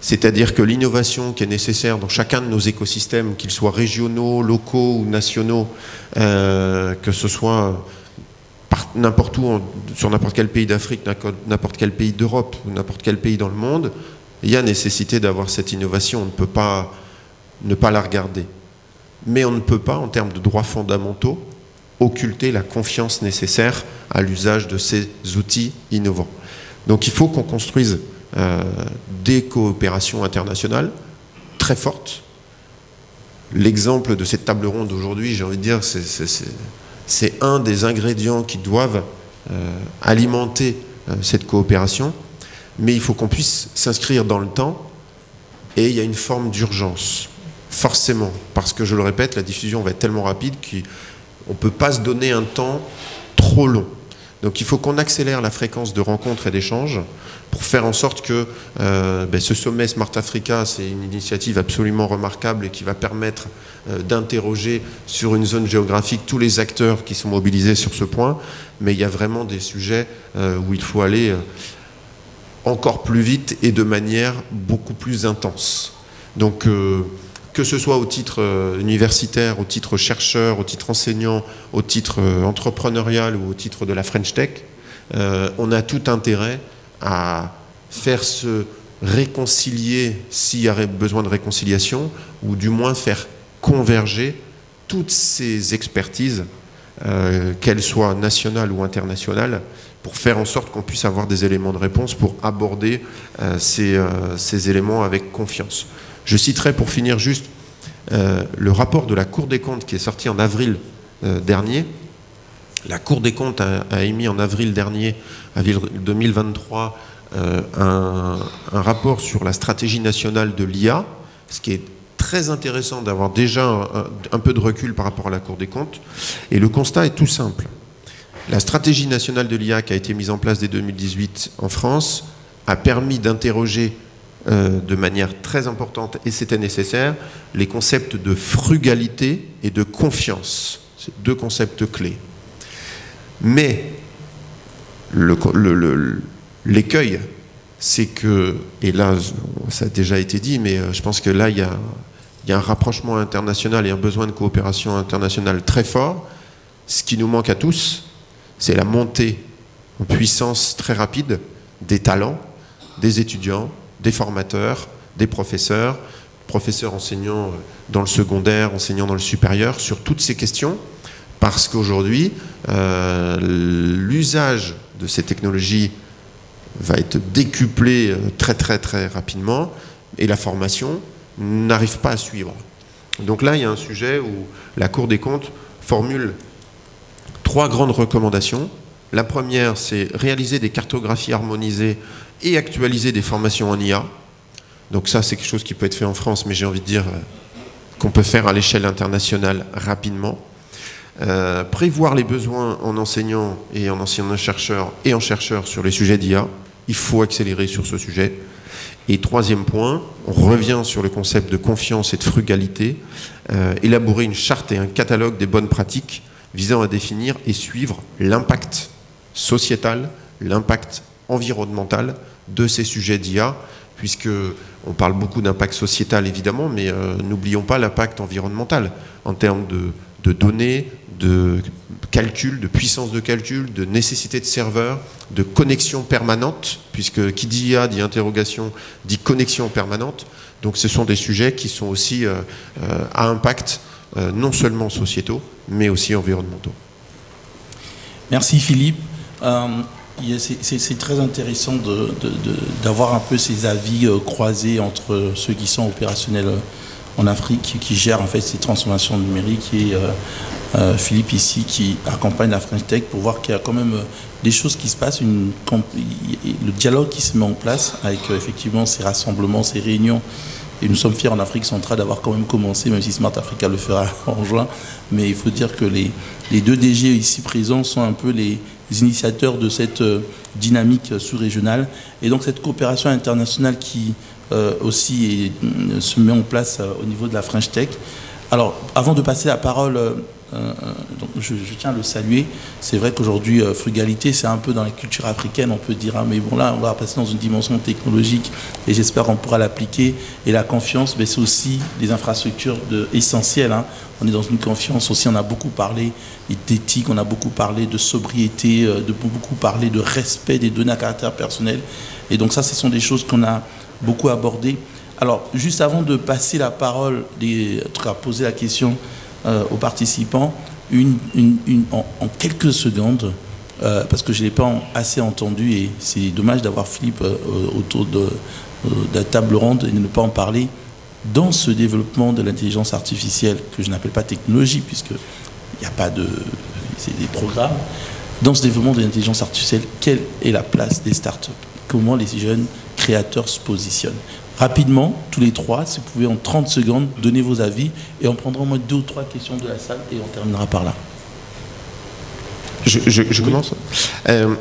C'est-à-dire que l'innovation qui est nécessaire dans chacun de nos écosystèmes, qu'ils soient régionaux, locaux ou nationaux, euh, que ce soit n'importe où, sur n'importe quel pays d'Afrique, n'importe quel pays d'Europe n'importe quel pays dans le monde, il y a nécessité d'avoir cette innovation. On ne peut pas ne pas la regarder. Mais on ne peut pas, en termes de droits fondamentaux, occulter la confiance nécessaire à l'usage de ces outils innovants. Donc il faut qu'on construise euh, des coopérations internationales très fortes. L'exemple de cette table ronde aujourd'hui, j'ai envie de dire, c'est un des ingrédients qui doivent alimenter cette coopération, mais il faut qu'on puisse s'inscrire dans le temps et il y a une forme d'urgence, forcément, parce que je le répète, la diffusion va être tellement rapide qu'on ne peut pas se donner un temps trop long. Donc il faut qu'on accélère la fréquence de rencontres et d'échanges pour faire en sorte que euh, ben, ce sommet Smart Africa, c'est une initiative absolument remarquable et qui va permettre euh, d'interroger sur une zone géographique tous les acteurs qui sont mobilisés sur ce point. Mais il y a vraiment des sujets euh, où il faut aller encore plus vite et de manière beaucoup plus intense. Donc, que ce soit au titre euh, universitaire, au titre chercheur, au titre enseignant, au titre euh, entrepreneurial ou au titre de la French Tech, on a tout intérêt à faire se réconcilier s'il y avait besoin de réconciliation, ou du moins faire converger toutes ces expertises, qu'elles soient nationales ou internationales, pour faire en sorte qu'on puisse avoir des éléments de réponse pour aborder euh, euh, ces, éléments avec confiance. Je citerai pour finir juste euh, le rapport de la Cour des comptes qui est sorti en avril dernier. La Cour des comptes a, émis en avril dernier, avril 2023, un, rapport sur la stratégie nationale de l'IA, ce qui est très intéressant d'avoir déjà un peu de recul par rapport à la Cour des comptes. Et le constat est tout simple. La stratégie nationale de l'IA qui a été mise en place dès 2018 en France a permis d'interroger euh, de manière très importante, et c'était nécessaire, les concepts de frugalité et de confiance. C'est deux concepts clés. Mais l'écueil, c'est que, et là, ça a déjà été dit, mais euh, je pense que là, y a, il y a un rapprochement international et un besoin de coopération internationale très fort, ce qui nous manque à tous, c'est la montée en puissance très rapide des talents, des étudiants, des formateurs, des professeurs, professeurs enseignants dans le secondaire, enseignants dans le supérieur, sur toutes ces questions, parce qu'aujourd'hui, euh, l'usage de ces technologies va être décuplé euh, très très très rapidement, et la formation n'arrive pas à suivre. Donc là, il y a un sujet où la Cour des comptes formule trois grandes recommandations. La première, c'est réaliser des cartographies harmonisées et actualiser des formations en IA. Donc ça, c'est quelque chose qui peut être fait en France, mais j'ai envie de dire euh, qu'on peut faire à l'échelle internationale rapidement. Euh, prévoir les besoins en enseignants et en enseignants-chercheurs et en chercheurs sur les sujets d'IA. Il faut accélérer sur ce sujet. Et troisième point, on revient sur le concept de confiance et de frugalité, euh, élaborer une charte et un catalogue des bonnes pratiques visant à définir et suivre l'impact sociétal, l'impact environnemental de ces sujets d'IA, puisque on parle beaucoup d'impact sociétal évidemment, mais euh, n'oublions pas l'impact environnemental en termes de, données, de calcul, de puissance de calcul, de nécessité de serveurs, de connexion permanente, puisque qui dit IA dit interrogation, dit connexion permanente. Donc ce sont des sujets qui sont aussi euh, euh, à impact non seulement sociétaux, mais aussi environnementaux. Merci Philippe. Euh, c'est très intéressant d'avoir un peu ces avis euh, croisés entre ceux qui sont opérationnels en Afrique, qui gèrent en fait ces transformations numériques, et Philippe ici qui accompagne la French Tech pour voir qu'il y a quand même des choses qui se passent, le dialogue qui se met en place avec effectivement ces rassemblements, ces réunions et nous sommes fiers en Afrique centrale d'avoir quand même commencé, même si Smart Africa le fera en juin. Mais il faut dire que les deux DG ici présents sont un peu les, initiateurs de cette euh, dynamique sous-régionale. Et donc cette coopération internationale qui euh, aussi euh, se met en place au niveau de la French Tech. Alors, avant de passer la parole donc je, tiens à le saluer. C'est vrai qu'aujourd'hui, euh, frugalité, c'est un peu dans la culture africaine, on peut dire, hein, mais bon là, on va passer dans une dimension technologique et j'espère qu'on pourra l'appliquer. Et la confiance, ben, c'est aussi des infrastructures essentielles. Hein. On est dans une confiance aussi, on a beaucoup parlé d'éthique, on a beaucoup parlé de sobriété, de beaucoup parlé de respect des données à caractère personnel. Et donc ça, ce sont des choses qu'on a beaucoup abordées. Alors, juste avant de passer la parole, des, à poser la question euh, aux participants en, quelques secondes, euh, parce que je ne l'ai pas assez entendu et c'est dommage d'avoir Philippe euh, autour de, la table ronde et de ne pas en parler. Dans ce développement de l'intelligence artificielle, que je n'appelle pas technologie, puisqu'il n'y a pas de c'est des programmes. Dans ce développement de l'intelligence artificielle, quelle est la place des startups? Comment les jeunes créateurs se positionnent? Rapidement, tous les trois, si vous pouvez en 30 secondes donner vos avis et on prendra au moins deux ou trois questions de la salle et on terminera par là. Je, commence euh,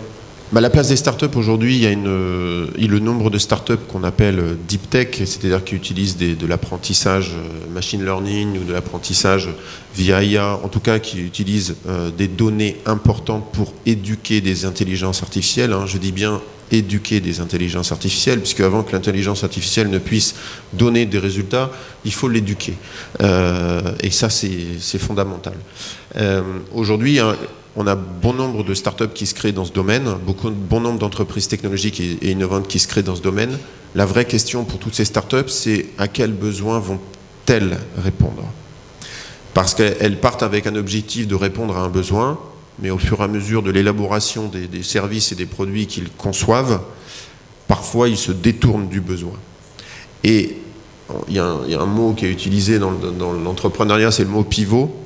bah, La place des startups aujourd'hui, il y a euh, le nombre de startups qu'on appelle euh, deep tech, c'est-à-dire qui utilisent de l'apprentissage machine learning ou de l'apprentissage via IA, en tout cas qui utilisent des données importantes pour éduquer des intelligences artificielles. Hein. je dis bien éduquer des intelligences artificielles, puisque avant que l'intelligence artificielle ne puisse donner des résultats, il faut l'éduquer. Euh, et ça, c'est fondamental. Euh, aujourd'hui, on a bon nombre de startups qui se créent dans ce domaine, beaucoup, bon nombre d'entreprises technologiques et, innovantes qui se créent dans ce domaine. La vraie question pour toutes ces startups, c'est à quels besoins vont-elles répondre? Parce qu'elles partent avec un objectif de répondre à un besoin, mais au fur et à mesure de l'élaboration des, services et des produits qu'ils conçoivent, parfois ils se détournent du besoin. Et il y, a un, mot qui est utilisé dans, l'entrepreneuriat, c'est le mot pivot.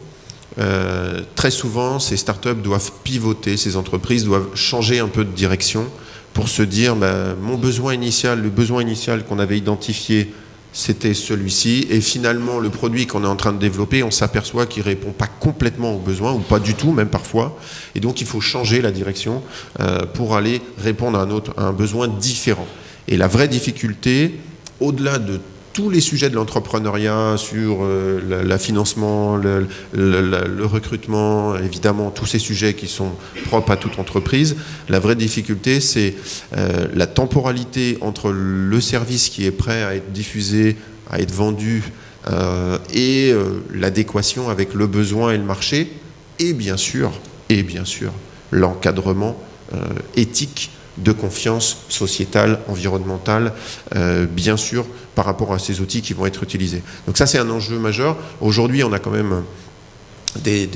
Euh, très souvent, ces startups doivent pivoter, ces entreprises doivent changer un peu de direction pour se dire ben, mon besoin initial, le besoin initial qu'on avait identifié c'était celui-ci. Et finalement, le produit qu'on est en train de développer, on s'aperçoit qu'il ne répond pas complètement aux besoins, ou pas du tout, même parfois. Et donc, il faut changer la direction euh, pour aller répondre à un, autre, à un besoin différent. Et la vraie difficulté, au-delà de tous les sujets de l'entrepreneuriat, sur euh, le, financement, le, recrutement, évidemment, tous ces sujets qui sont propres à toute entreprise. La vraie difficulté, c'est euh, la temporalité entre le service qui est prêt à être diffusé, à être vendu, euh, et l'adéquation avec le besoin et le marché, et bien sûr, et bien sûr, l'encadrement éthique de confiance sociétale, environnementale, bien sûr, par rapport à ces outils qui vont être utilisés. Donc ça, c'est un enjeu majeur. Aujourd'hui, on a quand même des,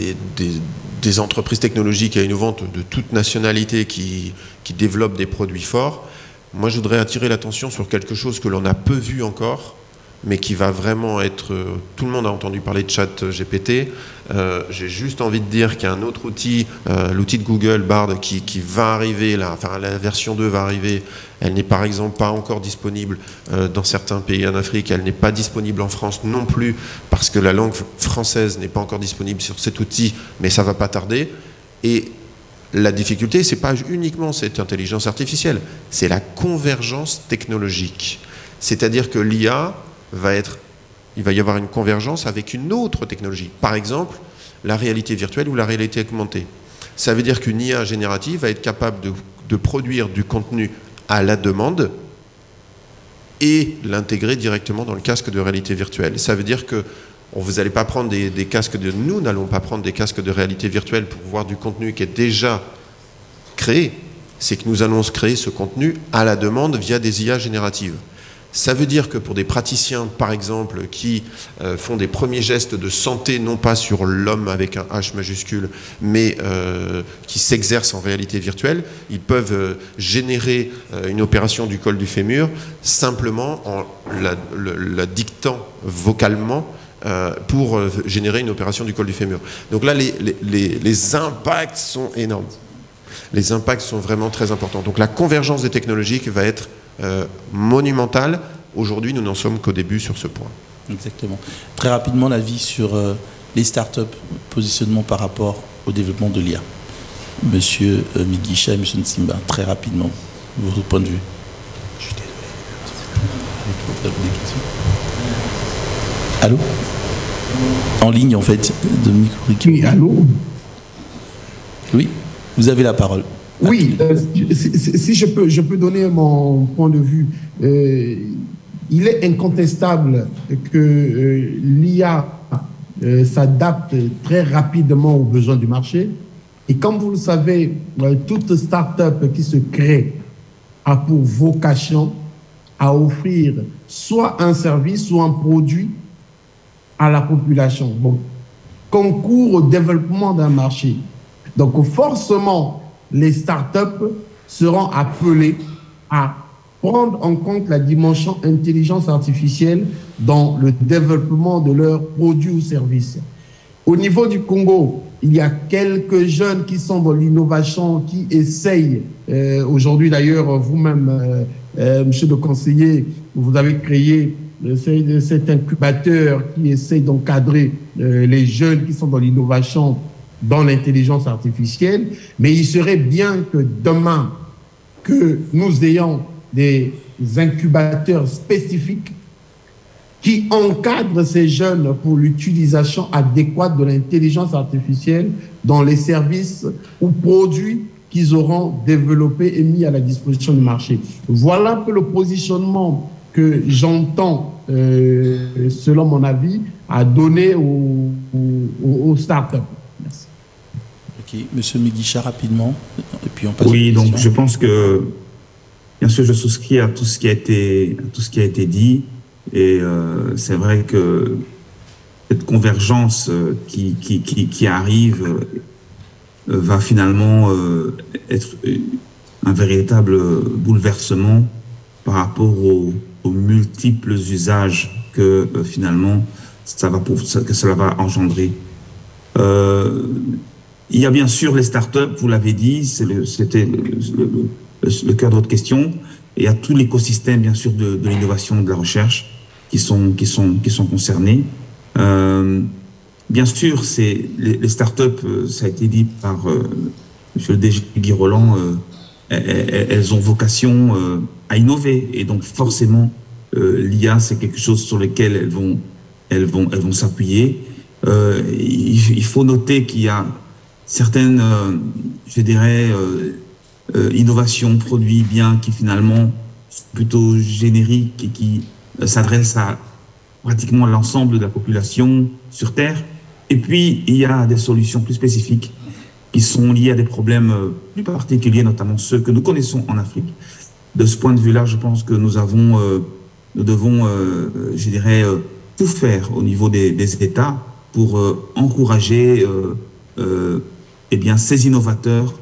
des, entreprises technologiques et innovantes de toute nationalité qui, qui développent des produits forts. Moi, je voudrais attirer l'attention sur quelque chose que l'on a peu vu encore, mais qui va vraiment être... Euh, tout le monde a entendu parler de chat GPT. Euh, j'ai juste envie de dire qu'il y a un autre outil, euh, l'outil de Google, Bard, qui, va arriver, là, enfin la version 2 va arriver. Elle n'est par exemple pas encore disponible dans certains pays en Afrique. Elle n'est pas disponible en France non plus, parce que la langue française n'est pas encore disponible sur cet outil, mais ça va pas tarder. Et la difficulté, c'est pas uniquement cette intelligence artificielle, c'est la convergence technologique. C'est-à-dire que l'IA, il va y avoir une convergence avec une autre technologie. Par exemple, la réalité virtuelle ou la réalité augmentée. Ça veut dire qu'une IA générative va être capable de, produire du contenu à la demande et l'intégrer directement dans le casque de réalité virtuelle. Ça veut dire que pas prendre des, casques de... Nous n'allons pas prendre des casques de réalité virtuelle pour voir du contenu qui est déjà créé. C'est que nous allons créer ce contenu à la demande via des IA génératives. Ça veut dire que pour des praticiens, par exemple, qui euh, font des premiers gestes de santé, non pas sur l'homme avec un H majuscule, mais euh, qui s'exercent en réalité virtuelle, ils peuvent euh, générer une opération du col du fémur simplement en la, dictant vocalement pour générer une opération du col du fémur. Donc là, les, les impacts sont énormes. Les impacts sont vraiment très importants. Donc la convergence des technologies va être euh, monumentale. Aujourd'hui, nous n'en sommes qu'au début sur ce point. Exactement. Très rapidement, l'avis sur euh, les startups, positionnement par rapport au développement de l'IA. Monsieur euh, Migisha et Monsieur Nsimba, très rapidement, votre point de vue. Je suis désolé. Allô? En ligne, en fait, Dominique Oui, allô? Oui, vous avez la parole. Oui, euh, si, je, peux, je peux donner mon point de vue. Euh, il est incontestable que euh, l'IA s'adapte très rapidement aux besoins du marché. Et comme vous le savez, toute start-up qui se crée a pour vocation à offrir soit un service, soit un produit à la population. Donc, concourt au développement d'un marché. Donc, forcément, les startups seront appelées à prendre en compte la dimension intelligence artificielle dans le développement de leurs produits ou services. Au niveau du Congo, il y a quelques jeunes qui sont dans l'innovation, qui essayent. Euh, aujourd'hui, d'ailleurs, vous-même, euh, euh, monsieur le conseiller, vous avez créé cet incubateur qui essaye d'encadrer les jeunes qui sont dans l'innovation, dans l'intelligence artificielle. Mais il serait bien que demain, que nous ayons des incubateurs spécifiques qui encadrent ces jeunes pour l'utilisation adéquate de l'intelligence artificielle dans les services ou produits qu'ils auront développés et mis à la disposition du marché. Voilà un peu le positionnement que j'entends, euh, selon mon avis, à donner aux, aux, startups. Ok, Monsieur Méguicha, rapidement, et puis on passe Oui, donc je pense que, bien sûr, je souscris à tout ce qui a été, à tout ce qui a été dit. Et euh, c'est vrai que cette convergence euh, qui, qui, qui, qui arrive euh, va finalement être un véritable bouleversement par rapport aux, aux multiples usages que finalement ça va pour, que cela va engendrer. Euh, il y a bien sûr les startups, vous l'avez dit, c'était le, le, le, cœur de votre question. Il y a tout l'écosystème, bien sûr, de, de l'innovation, de la recherche qui sont, qui sont, qui sont concernés. Euh, bien sûr, c'est les, les, startups, euh, ça a été dit par euh, Monsieur le DG Guy Roland, euh, elles, ont vocation euh, à innover et donc forcément l'IA c'est quelque chose sur lequel elles vont elles vont elles vont s'appuyer. Il, il, faut noter qu'il y a certaines, je dirais, innovations, produits bien qui finalement sont plutôt génériques et qui euh, s'adresse à pratiquement l'ensemble de la population sur Terre. Et puis, il y a des solutions plus spécifiques qui sont liées à des problèmes euh, plus particuliers, notamment ceux que nous connaissons en Afrique. De ce point de vue-là, je pense que nous avons, euh, nous devons, je dirais, tout faire au niveau des États pour encourager eh bien, ces innovateurs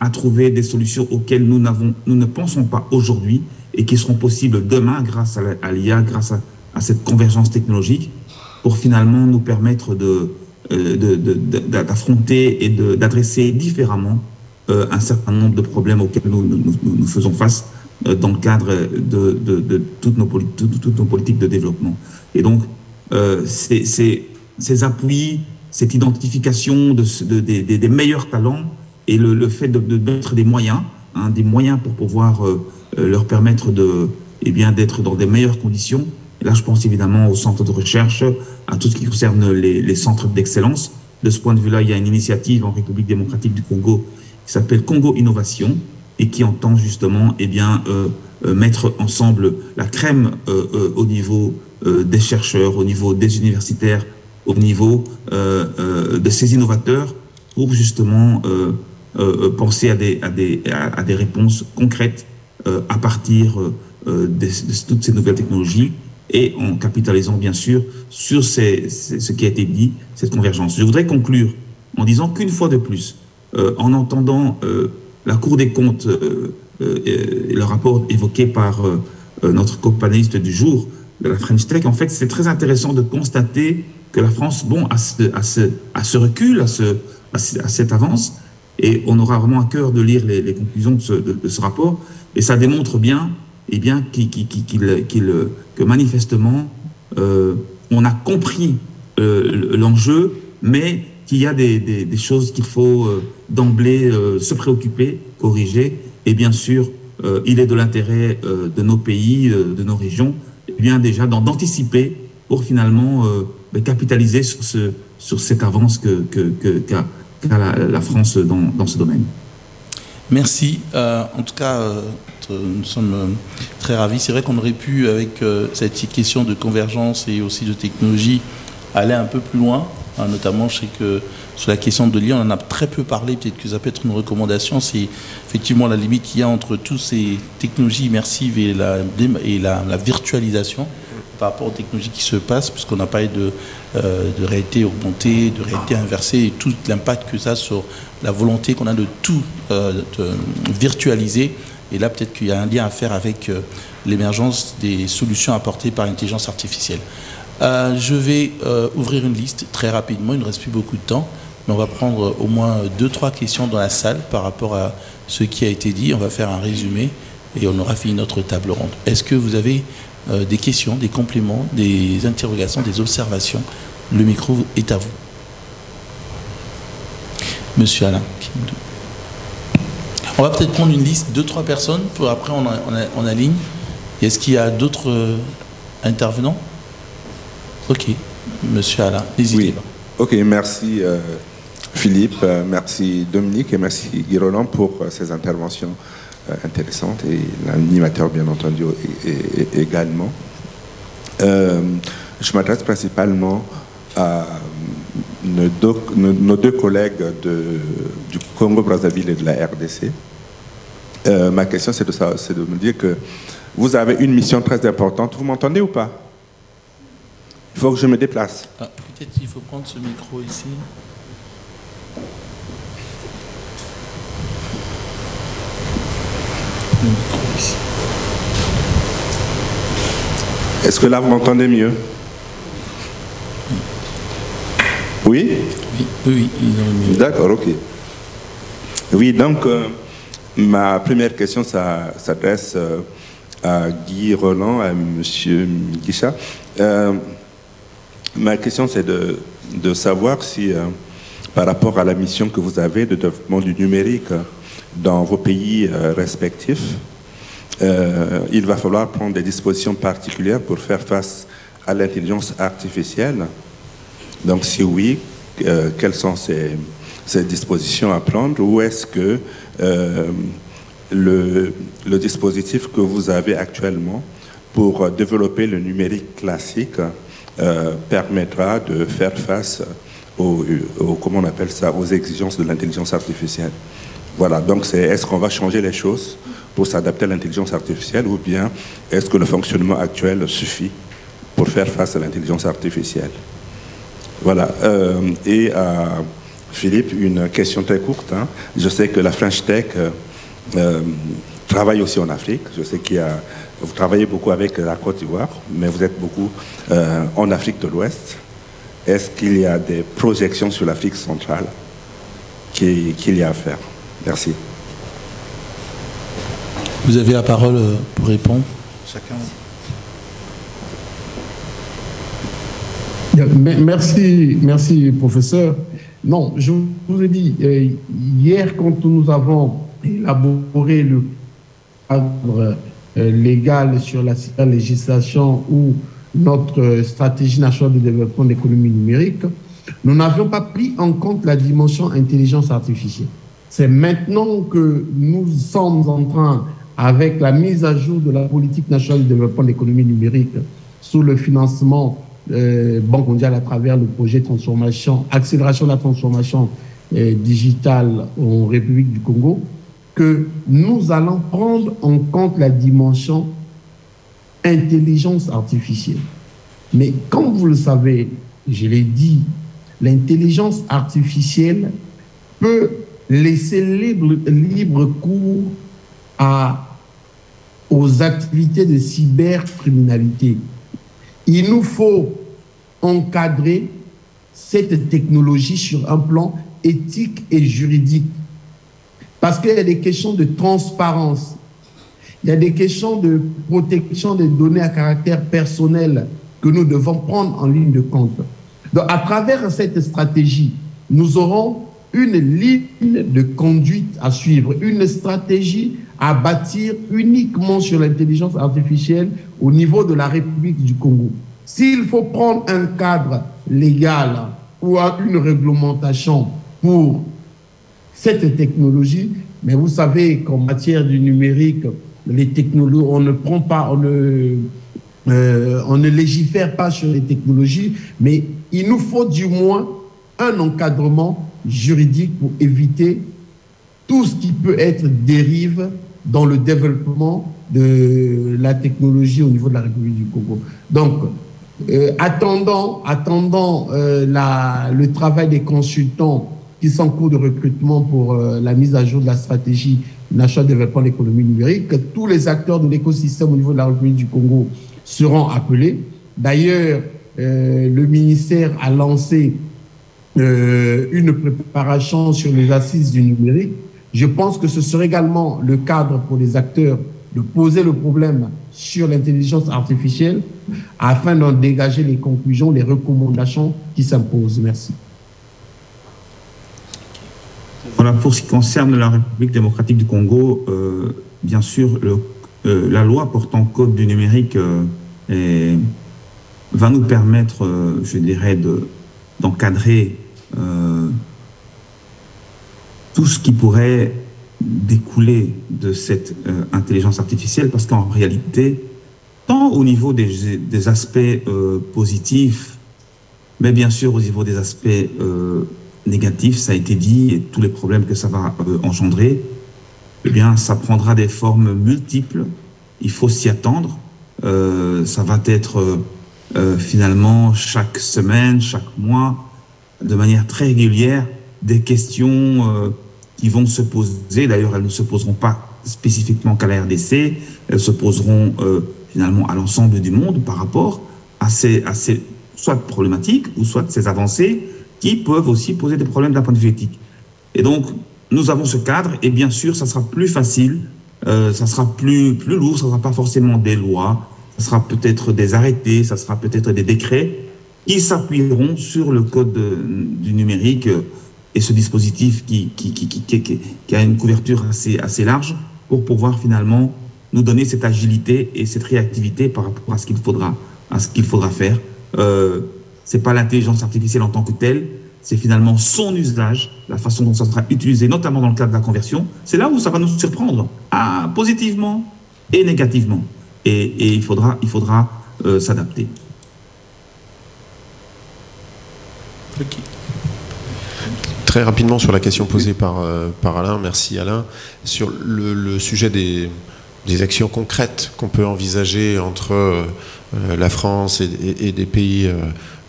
à trouver des solutions auxquelles nous, nous ne pensons pas aujourd'hui et qui seront possibles demain grâce à l'IA, grâce à, cette convergence technologique, pour finalement nous permettre de, euh, d'affronter et d'adresser différemment euh, un certain nombre de problèmes auxquels nous, nous, faisons face euh, dans le cadre de, de toutes, nos toutes, nos politiques de développement. Et donc, euh, ces, ces, appuis, cette identification de, des, meilleurs talents et le, fait de, mettre des moyens, hein, des moyens pour pouvoir euh, euh, leur permettre de, eh bien, d'être dans des meilleures conditions. Et là, je pense évidemment aux centres de recherche, à tout ce qui concerne les, centres d'excellence. De ce point de vue-là, il y a une initiative en République démocratique du Congo qui s'appelle Congo Innovation et qui entend justement eh bien, euh, mettre ensemble la crème au niveau des chercheurs, au niveau des universitaires, au niveau de ces innovateurs pour justement penser à des, à, des, à des réponses concrètes euh, à partir euh, de, toutes ces nouvelles technologies et en capitalisant bien sûr sur ce qui a été dit, cette convergence. Je voudrais conclure en disant qu'une fois de plus, euh, en entendant euh, la Cour des comptes euh, et le rapport évoqué par notre co-panéliste du jour de la French Tech, en fait, c'est très intéressant de constater que la France, bon, a ce, recul, a, cette avance, et on aura vraiment à cœur de lire les, conclusions de ce, rapport, et ça démontre bien, eh bien qu qu qu que manifestement, euh, on a compris euh, l'enjeu, mais qu'il y a des, choses qu'il faut euh, d'emblée se préoccuper, corriger. Et bien sûr, il est de l'intérêt de nos pays, de nos régions, eh bien déjà d'anticiper pour finalement capitaliser sur, ce, sur cette avance que, que, que, qu'a qu la, France dans, dans ce domaine. Merci. Euh, en tout cas, euh, nous sommes euh, très ravis. C'est vrai qu'on aurait pu, avec cette question de convergence et aussi de technologie, aller un peu plus loin. Hein, notamment, je sais que sur la question de l'IA, on en a très peu parlé. Peut-être que ça peut être une recommandation. C'est effectivement la limite qu'il y a entre toutes ces technologies immersives et la, et la virtualisation par rapport aux technologies qui se passent, puisqu'on n'a pas de, euh, de réalité augmentée, de réalité inversée, et tout l'impact que ça a sur la volonté qu'on a de tout euh, virtualiser. Et là, peut-être qu'il y a un lien à faire avec euh, l'émergence des solutions apportées par l'intelligence artificielle. Je vais ouvrir une liste très rapidement, il ne reste plus beaucoup de temps. mais on va prendre au moins deux, trois questions dans la salle par rapport à ce qui a été dit. On va faire un résumé et on aura fini notre table ronde. Est-ce que vous avez euh, des questions, des compléments, des interrogations, des observations Le micro est à vous. Monsieur Alain. On va peut-être prendre une liste, deux, trois personnes, pour après on, on, aligne. Est-ce qu'il y a d'autres euh, intervenants? Ok, monsieur Alain, n'hésitez pas. Ok, merci euh, Philippe, merci Dominique et merci Guy Roland pour ces interventions. Euh, intéressante et l'animateur bien entendu également. Euh, je m'adresse principalement à nos deux, collègues du Congo-Brazzaville et de la RDC. Euh, ma question, c'est de, me dire que vous avez une mission très importante. Vous m'entendez ou pas? Il faut que je me déplace. Ah, peut-être qu'il faut prendre ce micro ici. Est-ce que là vous m'entendez mieux? Oui? Oui, oui, mieux. D'accord, ok. Oui, donc euh, ma première question s'adresse euh, à Guy Roland, à M. Guichat. Euh, ma question c'est de, de, savoir si, par rapport à la mission que vous avez de développement du numérique, dans vos pays euh, respectifs, euh, il va falloir prendre des dispositions particulières pour faire face à l'intelligence artificielle. Donc si oui, euh, quelles sont ces, dispositions à prendre? Ou est-ce que le, le, dispositif que vous avez actuellement pour développer le numérique classique permettra de faire face aux, comment on appelle ça, aux exigences de l'intelligence artificielle? Voilà, donc c'est est-ce qu'on va changer les choses pour s'adapter à l'intelligence artificielle ou bien est-ce que le fonctionnement actuel suffit pour faire face à l'intelligence artificielle? Voilà. Euh, et à Philippe, une question très courte. Hein. Je sais que la French Tech euh, euh, travaille aussi en Afrique. Je sais qu'il y a, vous travaillez beaucoup avec la Côte d'Ivoire, mais vous êtes beaucoup en Afrique de l'Ouest. Est-ce qu'il y a des projections sur l'Afrique centrale qu'il y a à faire? Merci. Vous avez la parole euh, pour répondre, chacun. Merci, merci professeur. Non, je vous ai dit, euh, hier quand nous avons élaboré le cadre euh, légal sur la législation ou notre stratégie nationale de développement de l'économie numérique, nous n'avions pas pris en compte la dimension intelligence artificielle. C'est maintenant que nous sommes en train, avec la mise à jour de la politique nationale de développement de l'économie numérique, sous le financement euh, Banque mondiale à travers le projet transformation, accélération de la transformation euh, digitale en République du Congo, que nous allons prendre en compte la dimension intelligence artificielle. Mais comme vous le savez, je l'ai dit, l'intelligence artificielle peut laisser libre, libre cours à, aux activités de cybercriminalité. Il nous faut encadrer cette technologie sur un plan éthique et juridique. Parce qu'il y a des questions de transparence, il y a des questions de protection des données à caractère personnel que nous devons prendre en ligne de compte. Donc, à travers cette stratégie, nous aurons une ligne de conduite à suivre, une stratégie à bâtir uniquement sur l'intelligence artificielle au niveau de la République du Congo. S'il faut prendre un cadre légal ou une réglementation pour cette technologie, mais vous savez qu'en matière du numérique, les technologies, on ne prend pas, on ne, euh, on ne légifère pas sur les technologies, mais il nous faut du moins un encadrement juridique pour éviter tout ce qui peut être dérive dans le développement de la technologie au niveau de la République du Congo. Donc, euh, attendant, attendant euh, le travail des consultants qui sont en cours de recrutement pour euh, la mise à jour de la stratégie nationale de développement de l'économie numérique, tous les acteurs de l'écosystème au niveau de la République du Congo seront appelés. D'ailleurs, le ministère a lancé une préparation sur les assises du numérique, je pense que ce serait également le cadre pour les acteurs de poser le problème sur l'intelligence artificielle afin d'en dégager les conclusions, les recommandations qui s'imposent. Merci. Voilà, pour ce qui concerne la République démocratique du Congo, euh, bien sûr, euh, la loi portant code du numérique euh, va nous permettre, je dirais, d'encadrer tout ce qui pourrait découler de cette intelligence artificielle, parce qu'en réalité, tant au niveau des, aspects positifs, mais bien sûr au niveau des aspects négatif, ça a été dit, et tous les problèmes que ça va euh, engendrer, eh bien, ça prendra des formes multiples. Il faut s'y attendre. Euh, ça va être euh, finalement chaque semaine, chaque mois, de manière très régulière, des questions qui vont se poser. D'ailleurs, elles ne se poseront pas spécifiquement qu'à la RDC, elles se poseront finalement à l'ensemble du monde par rapport à ces, à ces soit problématiques ou soit ces avancées qui peuvent aussi poser des problèmes d'un point de vue éthique. Et donc, nous avons ce cadre, et bien sûr, ça sera plus facile, euh, ça sera plus, plus lourd, ça ne sera pas forcément des lois, ça sera peut-être des arrêtés, ça sera peut-être des décrets qui s'appuieront sur le code du numérique euh, et ce dispositif qui, a une couverture assez, assez large pour pouvoir finalement nous donner cette agilité et cette réactivité par rapport à ce qu'il faudra, à ce qu'il faudra faire. Euh, c'est pas l'intelligence artificielle en tant que telle, c'est finalement son usage, la façon dont ça sera utilisé, notamment dans le cadre de la conversion. C'est là où ça va nous surprendre, ah, positivement et négativement. Et, il faudra, il faudra euh, s'adapter. Très rapidement sur la question posée par, euh, par Alain, merci Alain, sur le, sujet des, des, actions concrètes qu'on peut envisager entre euh, la France et, des pays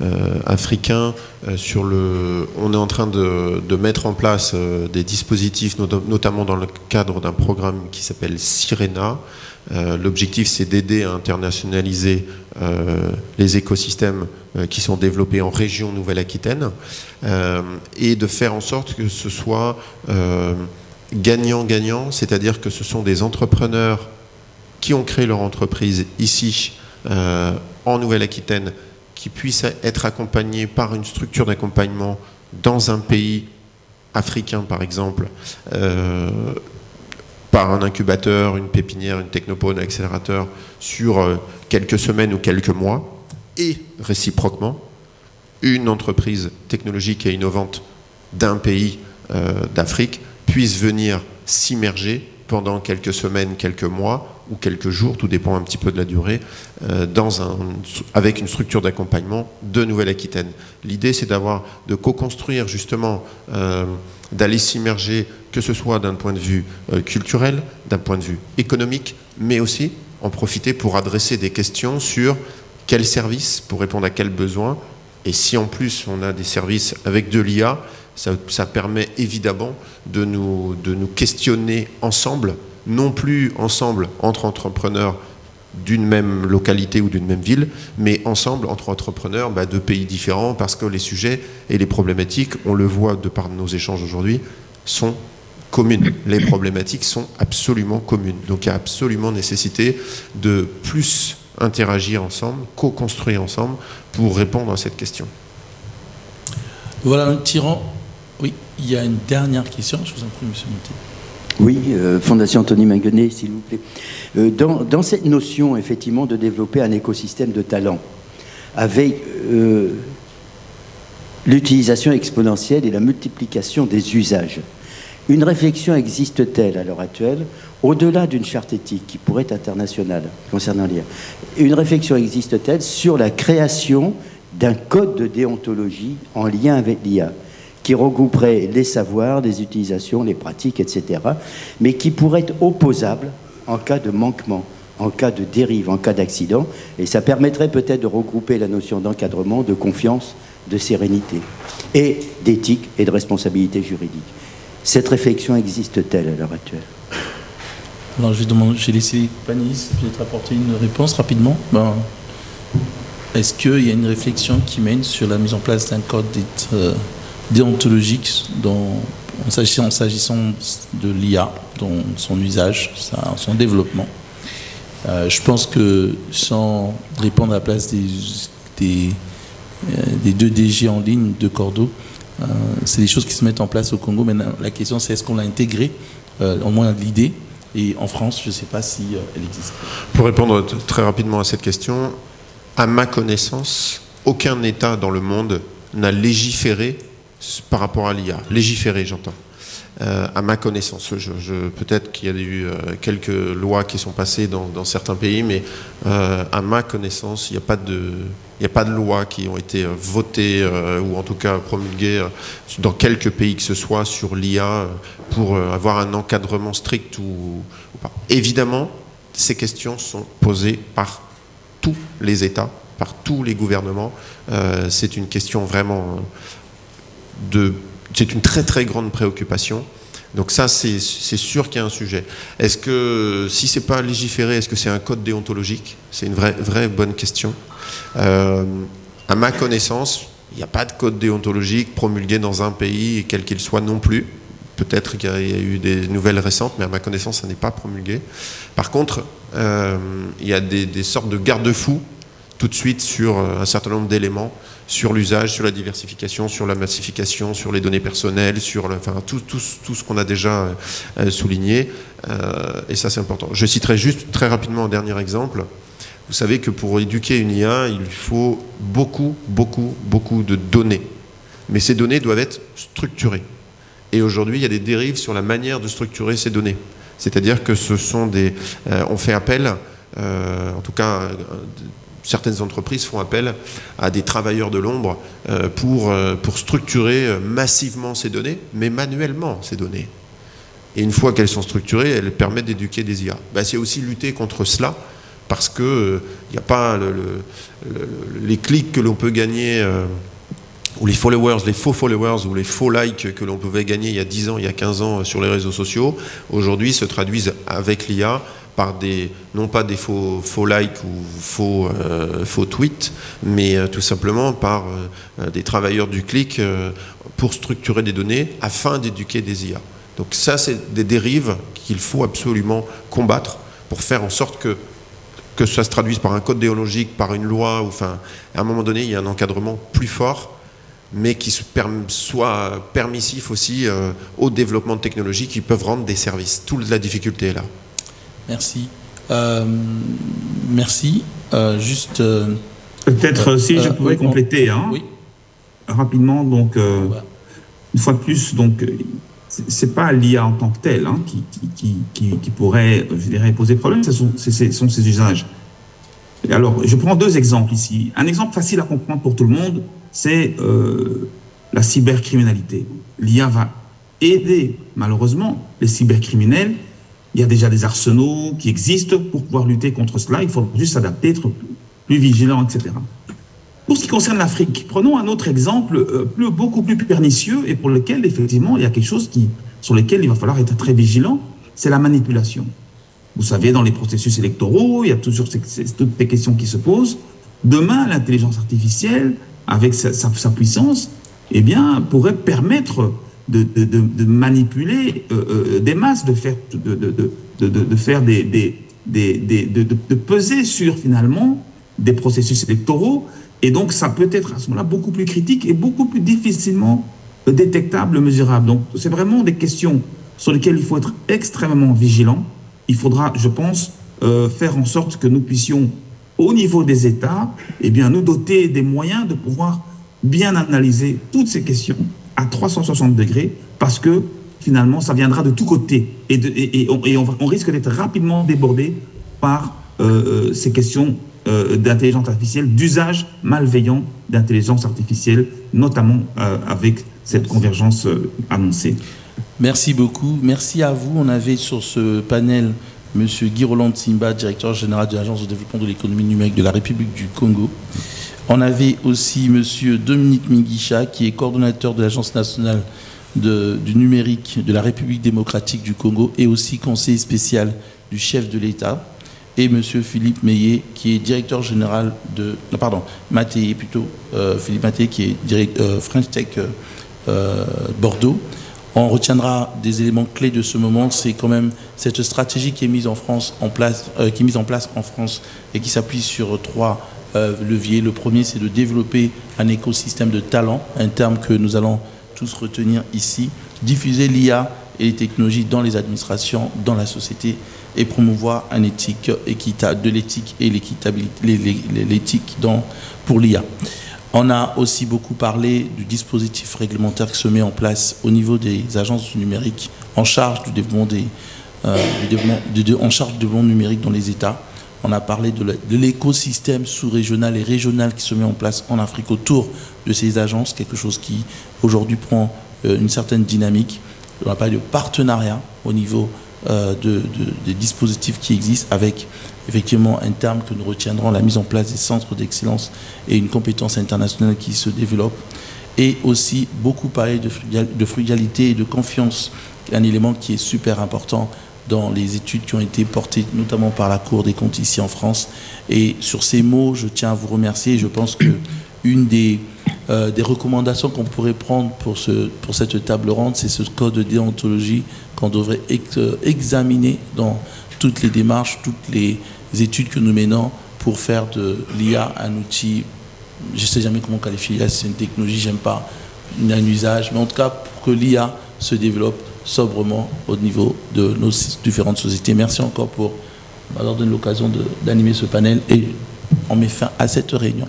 euh, africain. Euh, sur le, on est en train de, mettre en place euh, des dispositifs, notamment dans le cadre d'un programme qui s'appelle Sirena. L'objectif, c'est d'aider à internationaliser les écosystèmes qui sont développés en région Nouvelle-Aquitaine et de faire en sorte que ce soit gagnant-gagnant, c'est-à-dire que ce sont des entrepreneurs qui ont créé leur entreprise ici en Nouvelle-Aquitaine qui puissent être accompagnés par une structure d'accompagnement dans un pays africain, par exemple, euh, par un incubateur, une pépinière, une technopone, un accélérateur, sur euh, quelques semaines ou quelques mois, et réciproquement, une entreprise technologique et innovante d'un pays euh, d'Afrique puisse venir s'immerger pendant quelques semaines, quelques mois ou quelques jours, tout dépend un petit peu de la durée, euh, avec une structure d'accompagnement de Nouvelle-Aquitaine. L'idée, c'est d'avoir, de co-construire justement, d'aller s'immerger, que ce soit d'un point de vue euh, culturel, d'un point de vue économique, mais aussi en profiter pour adresser des questions sur quels services, pour répondre à quels besoins, et si en plus on a des services avec de l'IA, ça, permet évidemment de nous, de nous questionner ensemble, non plus ensemble entre entrepreneurs d'une même localité ou d'une même ville, mais ensemble entre entrepreneurs bah, de pays différents, parce que les sujets et les problématiques, on le voit de par nos échanges aujourd'hui, sont communes. Les problématiques sont absolument communes. Donc il y a absolument nécessité de plus interagir ensemble, co-construire ensemble pour répondre à cette question. Voilà un tyran oui, il y a une dernière question, je vous en prie, monsieur Monti. Oui, euh, Fondation Anthony Manguenet, s'il vous plaît. Euh, dans, cette notion, effectivement, de développer un écosystème de talents, avec euh, l'utilisation exponentielle et la multiplication des usages, une réflexion existe-t-elle à l'heure actuelle, au-delà d'une charte éthique qui pourrait être internationale concernant l'IA Une réflexion existe-t-elle sur la création d'un code de déontologie en lien avec l'IA qui regrouperait les savoirs, les utilisations, les pratiques, etc., mais qui pourrait être opposable en cas de manquement, en cas de dérive, en cas d'accident, et ça permettrait peut-être de regrouper la notion d'encadrement, de confiance, de sérénité, et d'éthique et de responsabilité juridique. Cette réflexion existe-t-elle à l'heure actuelle? Alors je vais, j'ai laissé Panis peut-être apporter une réponse rapidement. Ben, est-ce qu'il y a une réflexion qui mène sur la mise en place d'un code déontologiques dans, en s'agissant de l'IA, dans son usage, son développement. Euh, je pense que sans répondre à la place des, des deux DG en ligne de Cordo, c'est des choses qui se mettent en place au Congo. Maintenant, la question, c'est est-ce qu'on l'a intégré, au moins l'idée, et en France, je ne sais pas si elle existe. Pour répondre très rapidement à cette question, à ma connaissance, aucun État dans le monde n'a légiféré par rapport à l'IA. Légiféré, j'entends. Euh, à ma connaissance. Je, Peut-être qu'il y a eu euh, quelques lois qui sont passées dans, certains pays, mais euh, à ma connaissance, il n'y a pas de... Il n'y a pas de lois qui ont été votées ou en tout cas promulguées dans quelques pays que ce soit sur l'IA pour avoir un encadrement strict ou, ou, pas. Évidemment, ces questions sont posées par tous les États, par tous les gouvernements. c'est une question vraiment c'est une très très grande préoccupation. Donc ça, c'est sûr qu'il y a un sujet. Est-ce que, si c'est pas légiféré, est-ce que c'est un code déontologique? C'est une vraie, vraie bonne question. Euh, à ma connaissance, il n'y a pas de code déontologique promulgué dans un pays, quel qu'il soit non plus. Peut-être qu'il y a eu des nouvelles récentes, mais à ma connaissance, ça n'est pas promulgué. Par contre, euh, il y a des, des sortes de garde-fous tout de suite sur un certain nombre d'éléments sur l'usage, sur la diversification, sur la massification, sur les données personnelles, sur enfin, tout, tout, tout ce qu'on a déjà euh, souligné. Euh, et ça, c'est important. Je citerai juste très rapidement un dernier exemple. Vous savez que pour éduquer une IA, il faut beaucoup, beaucoup, beaucoup de données. Mais ces données doivent être structurées. Et aujourd'hui, il y a des dérives sur la manière de structurer ces données. C'est-à-dire que ce sont des... Euh, on fait appel, en tout cas certaines entreprises font appel à des travailleurs de l'ombre euh, pour, euh, pour structurer euh, massivement ces données, mais manuellement ces données. Et une fois qu'elles sont structurées, elles permettent d'éduquer des IA. Ben, c'est aussi lutter contre cela, parce que il n'y a pas les clics que l'on peut gagner, ou les followers, les faux followers, ou les faux likes que l'on pouvait gagner il y a 10 ans, il y a 15 ans sur les réseaux sociaux, aujourd'hui se traduisent avec l'IA par des, non pas des faux, likes ou faux, euh, faux tweets, mais euh, tout simplement par euh, des travailleurs du clic pour structurer des données afin d'éduquer des IA. Donc ça, c'est des dérives qu'il faut absolument combattre pour faire en sorte que que ça se traduise par un code déologique, par une loi, ou enfin, à un moment donné, il y a un encadrement plus fort, mais qui soit permissif aussi au développement de technologies qui peuvent rendre des services. Toute la difficulté est là. Merci. Euh, merci. Euh, juste. Euh, Peut-être si je pourrais compléter hein, oui. rapidement. Donc, une fois de plus, donc c'est pas l'IA en tant que tel hein, qui, qui, qui, qui, pourrait, je dirais, poser problème. Ce sont, ce sont ses usages. Alors, je prends deux exemples ici. Un exemple facile à comprendre pour tout le monde, c'est la cybercriminalité. L'IA va aider, malheureusement, les cybercriminels il y a déjà des arsenaux qui existent pour pouvoir lutter contre cela. Il faut juste s'adapter, être plus vigilant, etc. Pour ce qui concerne l'Afrique, prenons un autre exemple euh, beaucoup plus pernicieux et pour lequel, effectivement, il y a quelque chose qui, sur lequel il va falloir être très vigilant, c'est la manipulation. Vous savez, dans les processus électoraux, il y a toujours toutes ces questions qui se posent. Demain, l'intelligence artificielle, avec sa, sa, puissance, eh bien, pourrait permettre de, manipuler euh, euh, des masses, de faire, de, faire des, de, peser sur finalement des processus électoraux. Et donc, ça peut être à ce moment-là beaucoup plus critique et beaucoup plus difficilement détectable, mesurable. Donc, c'est vraiment des questions sur lesquelles il faut être extrêmement vigilant. Il faudra, je pense, euh, faire en sorte que nous puissions, au niveau des États, eh bien, nous doter des moyens de pouvoir bien analyser toutes ces questions à 360 degrés parce que finalement, ça viendra de tous côtés et, et, on, risque d'être rapidement débordé par euh, euh, ces questions euh, d'intelligence artificielle, d'usage malveillant d'intelligence artificielle, notamment avec cette convergence annoncée. Merci beaucoup. Merci à vous. On avait sur ce panel M. Guy Roland Simba, directeur général de l'Agence de développement de l'économie numérique de la République du Congo. On avait aussi M. Dominique Minguicha, qui est coordonnateur de l'Agence nationale du numérique de la République démocratique du Congo et aussi conseiller spécial du chef de l'État. Et M. Philippe Meillet, qui est directeur général de... Non, pardon, Maté plutôt. Euh, Philippe Maté, qui est direct, euh, French Tech Bordeaux. On retiendra des éléments clés de ce moment, c'est quand même cette stratégie qui est mise en France qui est mise en place en France et qui s'appuie sur trois leviers. Le premier, c'est de développer un écosystème de talent, un terme que nous allons tous retenir ici, diffuser l'IA et les technologies dans les administrations, dans la société et promouvoir un éthique équitable, de l'éthique et pour l'IA. On a aussi beaucoup parlé du dispositif réglementaire qui se met en place au niveau des agences numériques en charge du développement, des, euh, en charge du développement numérique dans les États. On a parlé de l'écosystème sous-régional et régional qui se met en place en Afrique autour de ces agences, quelque chose qui aujourd'hui prend euh, une certaine dynamique. On a parlé de partenariat au niveau euh, des dispositifs qui existent avec effectivement un terme que nous retiendrons, la mise en place des centres d'excellence et une compétence internationale qui se développe. Et aussi beaucoup parler de frugalité et de confiance, un élément qui est super important dans les études qui ont été portées notamment par la Cour des comptes ici en France. Et sur ces mots, je tiens à vous remercier. Je pense que une des, euh, recommandations qu'on pourrait prendre pour, ce, pour cette table ronde, c'est ce code de déontologie qu'on devrait euh, examiner dans toutes les démarches, toutes les études que nous menons pour faire de l'IA un outil, je ne sais jamais comment qualifier l'IA, c'est une technologie, j'aime pas, un usage, mais en tout cas pour que l'IA se développe sobrement au niveau de nos différentes sociétés. Merci encore pour m'avoir donné l'occasion d'animer ce panel et on met fin à cette réunion.